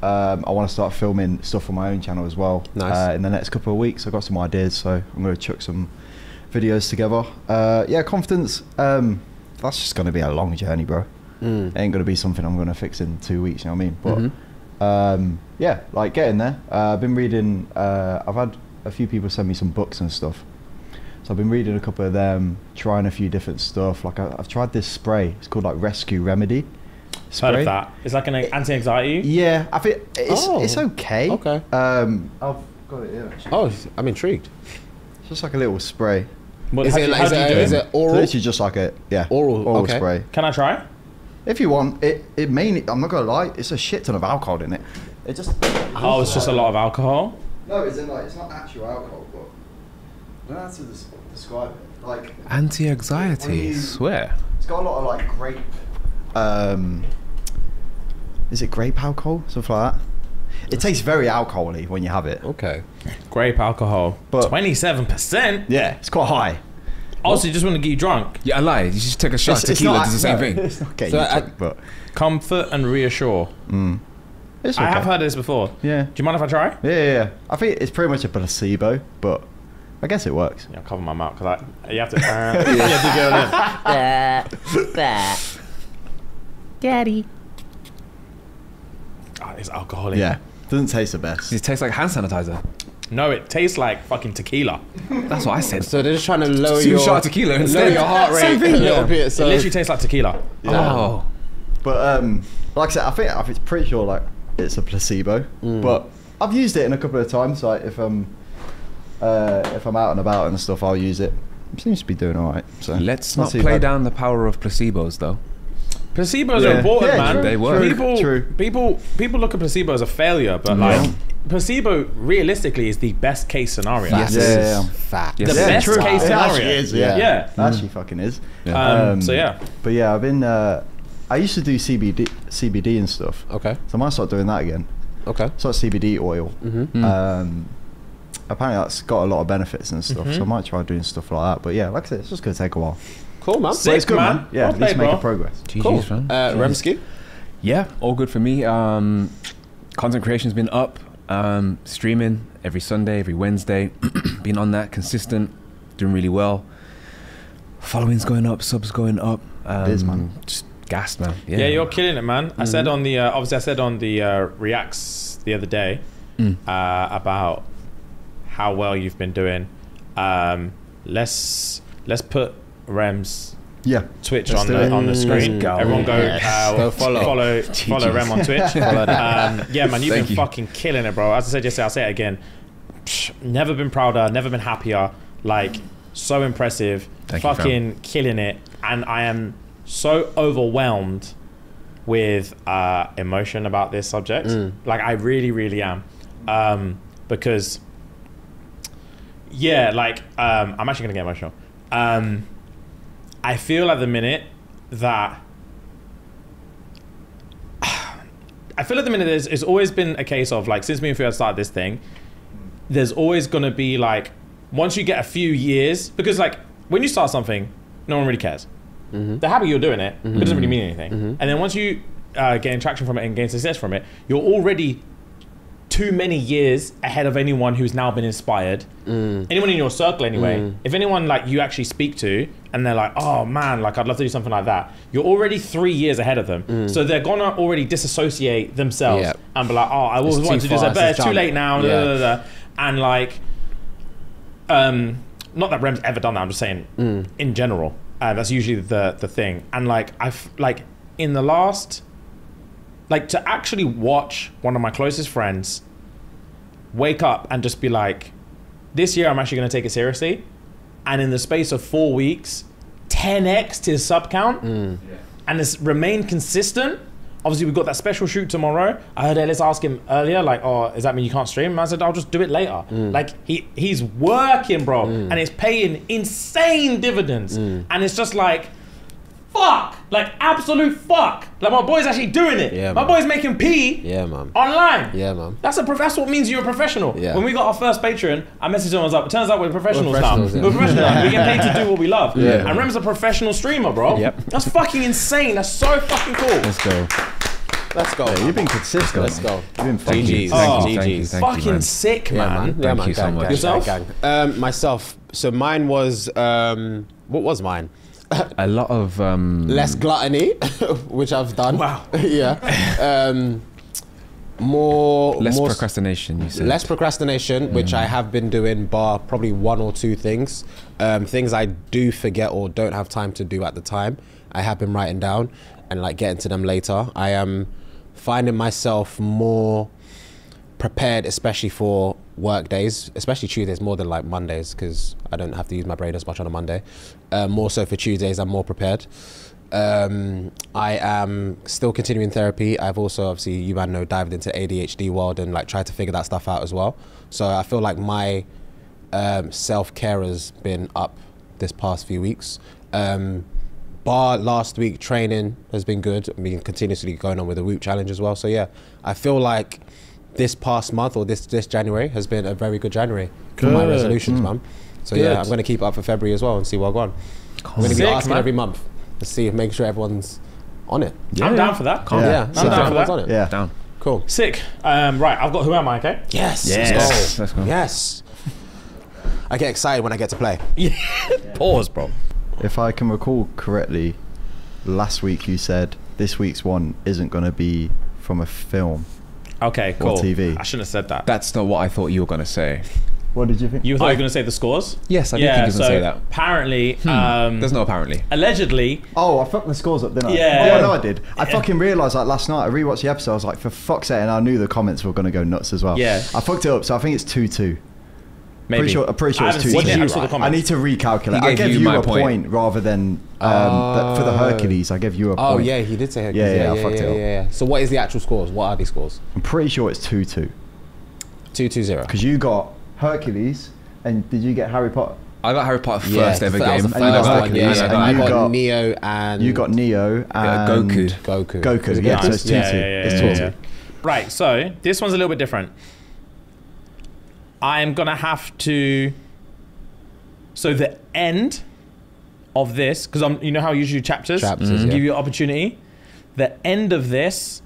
Um, I want to start filming stuff on my own channel as well. Nice. Uh, in the next couple of weeks, I've got some ideas, so I'm going to chuck some videos together. Uh, yeah, confidence. Um, that's just going to be a long journey, bro. Mm. It ain't going to be something I'm going to fix in two weeks. You know what I mean? But Mhm. um, yeah, like getting there. Uh, I've been reading. Uh, I've had a few people send me some books and stuff. So I've been reading a couple of them, trying a few different stuff. Like I, I've tried this spray. It's called like Rescue Remedy. Heard of that? It's like an anti-anxiety. Yeah, I think it's Oh. it's okay. Okay. Um, I've got it here. Actually. Oh, I'm intrigued. It's just like a little spray. What, Is how, it, do- like, how is, do you it, do is it? it oral? Literally just like a yeah Oral, oral okay. spray. Can I try? If you want, it it mainly I'm not gonna lie, it's a shit ton of alcohol in it. It just Oh, it's just a lot of alcohol. No, it's in like it's not actual alcohol, but I don't know how to describe it. Like Anti-anxiety. you- Swear. it's got a lot of like grape. Um, is it grape alcohol? Something like that. It tastes very alcoholy when you have it. Okay. Grape alcohol. But- Twenty-seven percent. Yeah, it's quite high. Also, you just want to get you drunk. Yeah, I lied. You just take a shot of It's- it's tequila. not- Does the same no, thing. okay. So I- drunk, but Comfort and reassure. it's I have heard this before. Yeah. Do you mind if I try? Yeah, yeah, yeah. I think it's pretty much a placebo, but I guess it works. Yeah, I'll cover my mouth because I you have to. Uh, you have to go in. Daddy. Oh, it's alcoholic. Yeah, doesn't taste the best. It tastes like hand sanitizer. No, it tastes like fucking tequila. That's what I said. So they're just trying to lower Two your shot of tequila lower your heart rate Same a thing. little Yeah. bit. It literally tastes like tequila. Oh. But um, like I said, I think I think it's pretty sure like it's a placebo. Mm. But I've used it in a couple of times. Like if I'm uh, if I'm out and about and stuff, I'll use it. It seems to be doing all right. So Let's not not play bad. down the power of placebos, though. Placebos Yeah. are important, Yeah, man. true, They work. People, True. people, people look at placebo as a failure, but like placebo realistically is the best case scenario. Yes, Yeah, yeah, yeah. Fact. The Yes. best Yeah, case It scenario. actually is. Yeah, Yeah. It actually fucking is. Yeah. Um, so yeah, But yeah, I've been. Uh, I used to do CBD, CBD and stuff. Okay. So I might start doing that again. Okay. It's like CBD oil. Mm-hmm. Um, apparently that's got a lot of benefits and stuff. Mm-hmm. So I might try doing stuff like that. But yeah, like I said, it's just gonna take a while. Cool, man. Sick, but it's good, man. man. Yeah, Well at least played, making bro. progress. Cool. GG's, man. Uh, Remsky. Yeah, all good for me. Um, content creation's been up, um, streaming every Sunday, every Wednesday. been on that, consistent, doing really well. Following's going up, subs going up. Um, is, man. Just gassed, man. yeah, Yeah, you're killing it, man. I said on the uh, obviously I said on the uh, reacts the other day Mm. uh, about how well you've been doing. Um, let's let's put Rem's Yeah. Twitch on the on the screen. go. Everyone go, Yes. uh, Go follow. follow follow Rem on Twitch. um, yeah, man, you've Thank been you. fucking killing it, bro. As I said yesterday, I'll say it again. Psh, never been prouder, never been happier. Like so impressive, Thank you, fucking killing it, and I am so overwhelmed with uh, emotion about this subject. Like I really, really am, um, because yeah, like um, I'm actually gonna get emotional. I feel at the minute that I feel at the minute there's it's always been a case of like since me and Theo started this thing, there's always gonna be like once you get a few years because like when you start something, no one really cares. Mm-hmm. They're happy you're doing it, but it doesn't really mm-hmm. mean anything. Mm-hmm. And then once you uh, gain traction from it and gain success from it, you're already too many years ahead of anyone who's now been inspired. Mm. Anyone in your circle, anyway. Mm. If anyone like you actually speak to, and they're like, "Oh man, like I'd love to do something like that," you're already three years ahead of them. So they're gonna already disassociate themselves Yeah. and be like, "Oh, I always wanted to do that, but it's too jump." late now." Yeah. da, da, da. And like, um, not that Rem's ever done that. I'm just saying Mm. in general. Uh, that's usually the the thing. And like I've like in the last, like to actually watch one of my closest friends wake up and just be like, this year I'm actually going to take it seriously. And in the space of four weeks, 10x to his sub count, Mm. and has remained consistent. Obviously, we've got that special shoot tomorrow. I heard Ellis ask him earlier, like, "Oh, does that mean you can't stream?" And I said, "I'll just do it later." Mm. Like he he's working, bro, and it's paying insane dividends. Mm. And it's just like, fuck, like absolute fuck. Like my boy's actually doing it. Yeah, my man. boy's making P Yeah, man. online. Yeah, man. That's a prof- that's what means you're a professional. Yeah. When we got our first Patreon, I messaged him. I was like, "It turns out we're professionals, professionals, now. yeah. We're professionals. now. We get paid to do what we love." Yeah. And Rem's a professional streamer, bro. Yep. That's fucking insane. That's so fucking cool. Let's go. Let's go. Yeah, you've been consistent. Let's go. You've been fucking GG's. Oh. Thank you, thank you, GG's. thank you, fucking man. sick, Yeah, man. man. Thank yeah, man. you so much. gang, Yourself? gang, gang. Um, myself. So mine was um, what was mine? A lot of um, Less gluttony, which I've done. Wow. yeah. Um, more less more procrastination. You said less procrastination, which I have been doing, bar probably one or two things. Um, things I do forget or don't have time to do at the time. I have been writing down and like getting to them later. I am finding myself more prepared, especially for work days, especially Tuesdays more than like Mondays because I don't have to use my brain as much on a Monday. Uh, more so for Tuesdays, I'm more prepared. Um, I am still continuing therapy. I've also obviously you man know dived into ADHD world and like tried to figure that stuff out as well. So I feel like my um, self care has been up this past few weeks. Um, bar last week training has been good. I mean, continuously going on with the Whoop challenge as well. So yeah, I feel like this past month or this this January has been a very good January for my Good. resolutions, man. So Good. yeah, I'm gonna keep it up for February as well and see what I go on. I'm gonna be Sick, asking man. every month to see if make sure everyone's on it. I'm down for that. Yeah. Yeah, I'm see if down for that. on it. Yeah. Down. Cool. Sick. Um, right, I've got who am I? Okay. Yes. Yes. Let's go. Let's go. Yes. I get excited when I get to play. Pause, bro. If I can recall correctly, last week you said this week's one isn't going to be from a film. Okay, Or cool. TV. I shouldn't have said that. That's not what I thought you were gonna say. What did you think? you thought I- you were going to say the scores? Yes, I did yeah. think you were gonna say that. apparently, Hmm. um, There's no apparently. allegedly, Oh, I fucked the scores up, didn't I? Yeah. Oh, I know I did. I fucking realised like last night. I rewatched the episode. I was like, for fuck's sake, and I knew the comments were going to go nuts as well. Yeah. I fucked it up, so I think it's two two. Maybe. Pretty sure. I'm pretty sure I it's two seen two. it. I saw I need to recalculate. I gave gave you you, my a point. point. rather than um, th- for the Oh. Hercules. I gave you a point. Oh yeah, he did say Hercules. Yeah, yeah, I yeah, fucked yeah, it up. yeah, yeah. So what is the actual scores? What are these scores? I'm pretty sure it's two two Two two zero. because you got Hercules, and did you get Harry Potter? I got Harry Potter Yeah, first ever game. the And you got one. Yeah, yeah. and I got, got- Neo and You got Neo and Yeah, Goku. Goku. Goku. Yeah, so it's two two. yeah, yeah, It's two two. Right, so this one's a little bit different. I am gonna have to. So the end of this, because I'm, you know how I usually do chapters, Chapters, and yeah. give you opportunity. The end of this,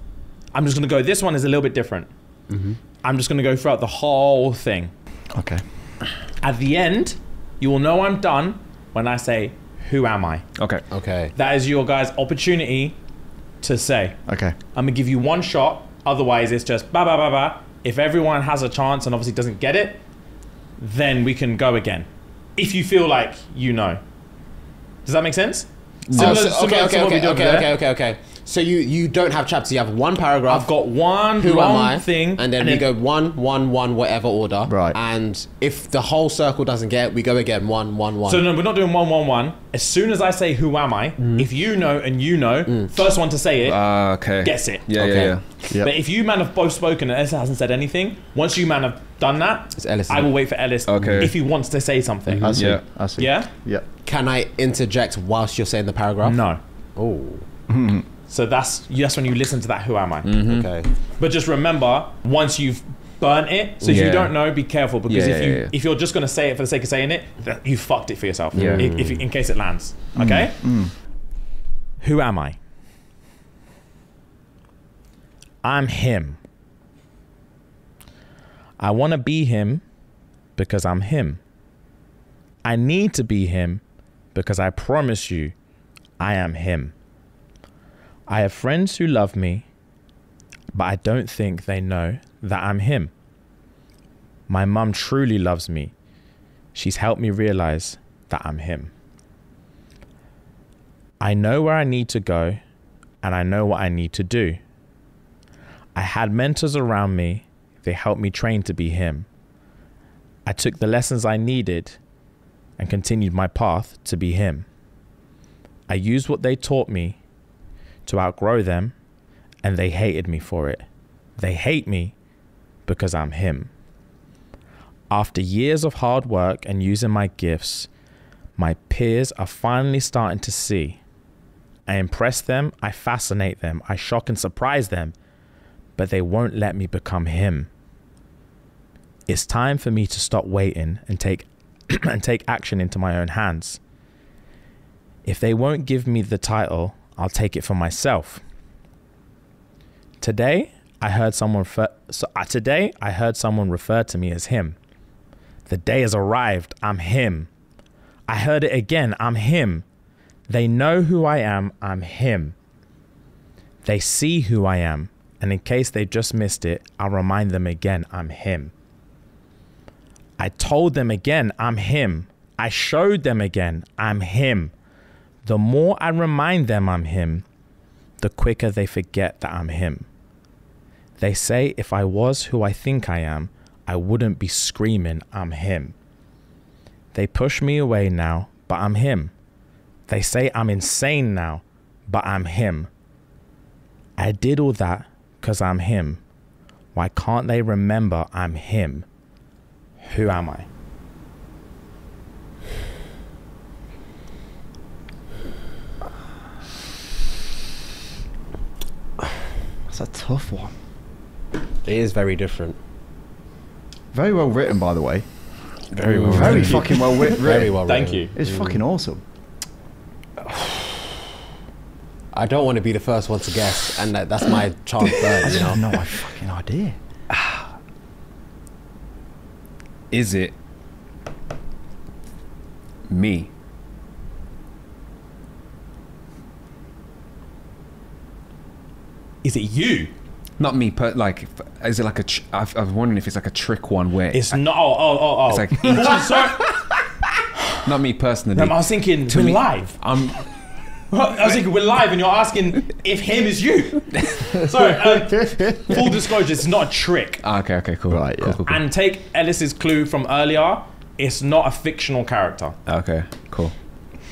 I'm just gonna go. This one is a little bit different. Mm-hmm. I'm just gonna go throughout the whole thing. Okay. At the end, you will know I'm done when I say, "Who am I?" Okay. Okay. That is your guys' opportunity to say. Okay. I'm gonna give you one shot. Otherwise, it's just ba ba ba ba. If everyone has a chance and obviously doesn't get it, then we can go again. If you feel like you know. Does that make sense? Oh, Similar- so- similar okay, okay, okay, did okay, okay, okay, okay. So you you don't have chapters. You have one paragraph. I've got one who long am I thing, and then we go one, one, one, whatever order. Right. And if the whole circle doesn't get, it, we go again one, one, one. So no, we're not doing one, one, one. As soon as I say "Who am I?" Mm. If you know and you know, first one to say it Uh, okay. gets it. Yeah, Okay. yeah, yeah. Yep. But if you man have both spoken and Ellis hasn't said anything, once you man have done that, It's Ellis, I will wait for Ellis Okay. if he wants to say something. I see. Yeah. I see. Yeah? Yep. Can I interject whilst you're saying the paragraph? No. Oh. So that's that's when you listen to that. Who am I? Mm-hmm. Okay. But just remember, once you've burnt it, so if Yeah. you don't know, be careful because Yeah, if yeah, you yeah. if you're just gonna say it for the sake of saying it, you fucked it for yourself. Yeah. i- If, in case it lands. Okay. Who am I? I'm him. I want to be him because I'm him. I need to be him because I promise you I am him. I have friends who love me, but I don't think they know that I'm him. My mum truly loves me. She's helped me realize that I'm him. I know where I need to go and I know what I need to do. I had mentors around me, they helped me train to be him. I took the lessons I needed and continued my path to be him. I used what they taught me to outgrow them, and they hated me for it. They hate me because I'm him. After years of hard work and using my gifts, my peers are finally starting to see. I impress them, I fascinate them, I shock and surprise them, but they won't let me become him. It's time for me to stop waiting and take and take action into my own hands. If they won't give me the title, I'll take it for myself. Today, I heard someone refer, so, uh, today I heard someone refer to me as him. The day has arrived. I'm him. I heard it again. I'm him. They know who I am. I'm him. They see who I am. And in case they just missed it, I'll remind them again. I'm him. I told them again. I'm him. I showed them again. I'm him. The more I remind them I'm him, the quicker they forget that I'm him. They say if I was who I think I am, I wouldn't be screaming, I'm him. They push me away now, but I'm him. They say I'm insane now, but I'm him. I did all that because I'm him. Why can't they remember I'm him? Who am I? That's a tough one. It is very different. Very well written, by the way. Very well Very written. fucking well written. Very well Thank written. you. It's fucking awesome. I don't want to be the first one to guess, and that, that's my chance bird, I you know? no fucking idea. Is it me? Is it you? Not me, but like, is it like a? Tr- I I was wondering if it's like a trick one where It's not. Oh, oh, oh, oh. It's like Oh, sorry. not me personally. I was thinking To we're me- live. I'm I was thinking we're live, and you're asking if him is you. Sorry. Um, full disclosure: it's not a trick. ah, okay. Okay. Cool. Right, Cool. yeah. Cool. cool. And take Ellis's clue from earlier. It's not a fictional character. Okay. Cool.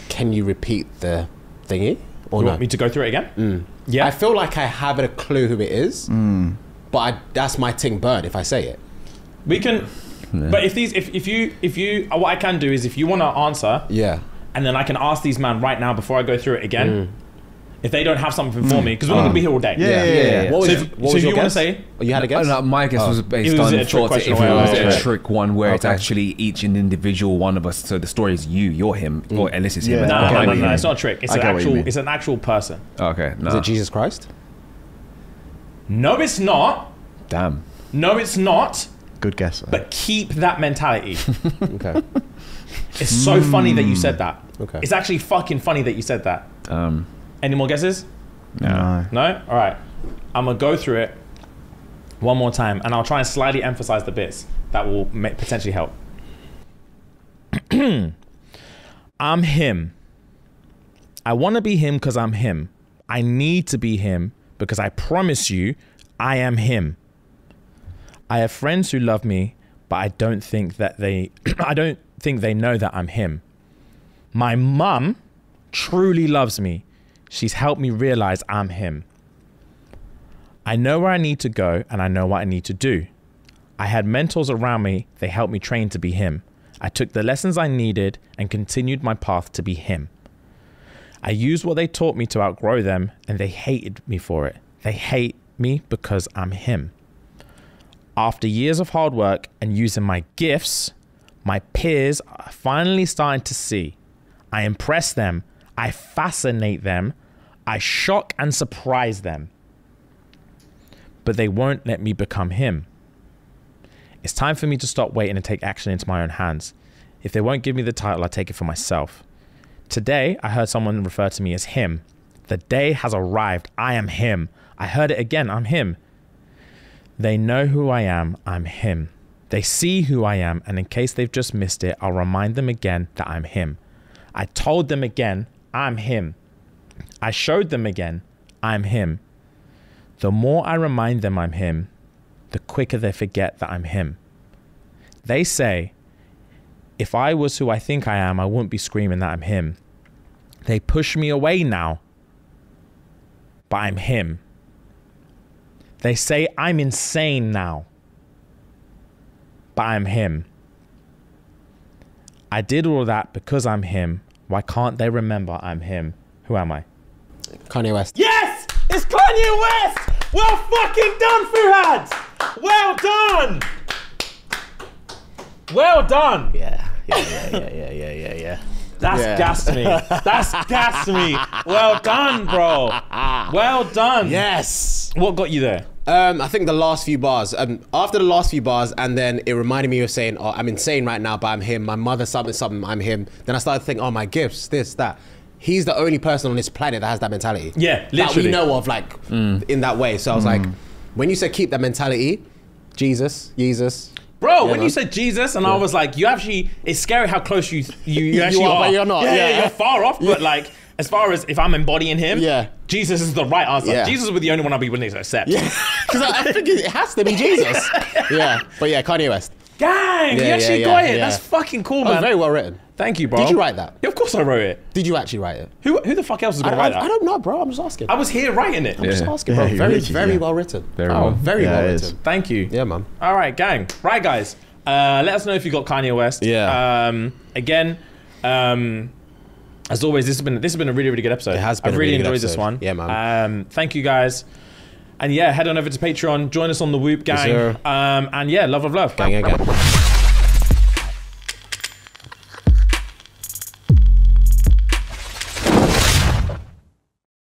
Can you repeat the thingy? Or You no? want me to go through it again? Yeah. I feel like I have a clue who it is, but I, that's my ting bird if I say it. We can. But if these, if, if you, if you, uh, what I can do is, if you want to answer, Yeah. and then I can ask these man right now before I go through it again. If they don't have something for me, because we're not gonna be here all day. Yeah, yeah, yeah. yeah. What was, So if- what so was if your you wanna guess? say- Oh, you had a guess? No, my guess was based was on a trick thoughts if it was whatever. a Yeah. trick one where it's actually each an individual one of us. So the story is you, you're him, or Ellis is him. Yeah. and No, I'm no, no, no, it's not a trick. It's I an get what you actual. It's an actual person. Okay. No. Is it Jesus Christ? No, it's not. Damn. No, it's not. Good guess. though. But keep that mentality. Okay. It's so funny that you said that. Okay. It's actually fucking funny that you said that. Um. Any more guesses? no. No? All right. I'm going to go through it one more time and I'll try and slightly emphasize the bits that will potentially help. I'm him. I want to be him because I'm him. I need to be him because I promise you I am him. I have friends who love me, but I don't think that they I don't think they know that I'm him. My mum truly loves me. She's helped me realize I'm him. I know where I need to go and I know what I need to do. I had mentors around me, they helped me train to be him. I took the lessons I needed and continued my path to be him. I used what they taught me to outgrow them and they hated me for it. They hate me because I'm him. After years of hard work and using my gifts, my peers are finally starting to see. I impress them, I fascinate them, I shock and surprise them. But they won't let me become him. It's time for me to stop waiting and take action into my own hands. If they won't give me the title, I'll take it for myself. Today, I heard someone refer to me as him. The day has arrived. I am him. I heard it again. I'm him. They know who I am. I'm him. They see who I am, and in case they've just missed it, I'll remind them again that I'm him. I told them again, I'm him. I showed them again, I'm him. The more I remind them I'm him, the quicker they forget that I'm him. They say, if I was who I think I am, I wouldn't be screaming that I'm him. They push me away now, but I'm him. They say I'm insane now, but I'm him. I did all that because I'm him. Why can't they remember I'm him? Who am I? Kanye West. Yes! It's Kanye West! Well fucking done, Fuhad! Well done! Well done! Yeah. Yeah, yeah, yeah, yeah, yeah, yeah, yeah. That's Yeah. gassed me. That's gassed me. Well done, bro. Well done. Yes. What got you there? Um, I think the last few bars. Um, after the last few bars, and then it reminded me of saying, "Oh, I'm insane right now, but I'm him." My mother, something, something. I'm him. Then I started thinking, "Oh, my gifts, this, that." He's the only person on this planet that has that mentality. Yeah, that literally. we know of, like mm. in that way. So I was mm. like, when you said keep that mentality, Jesus, Jesus. Bro, Yeah, when man. you said Jesus, and I was like, you actually, it's scary how close you you, you You actually are, are. but you're not. Yeah, Yeah. you're far off, but like, as far as if I'm embodying him, Yeah. Jesus is the right answer. Yeah. Jesus would be the only one I'd be willing to accept. Yeah, because I, I think it has to be Jesus. yeah, but yeah, Kanye West. Gang, you Yeah, actually yeah, got yeah, it. yeah. That's fucking cool, That was man. very well written. Thank you, bro. Did you write that? Yeah, of course I wrote it. Did you actually write it? Who, who the fuck else is gonna I, write that? I don't know, bro. I'm just asking. I was here writing it. I'm just asking, bro. you Very, literally- very yeah. well written. Very oh, well. very Yeah, well written. Thank you. Yeah, man. All right, gang. Right, guys. Uh, let us know if you got Kanye West. Yeah. Um, again, um, as always, this has been this has been a really really good episode. It has been I've a really really good enjoyed this one. Yeah, man. Um, thank you guys. And yeah, head on over to Patreon, join us on the Whoop gang. sir. um, and yeah, love, love, love. Gang, gang, gang.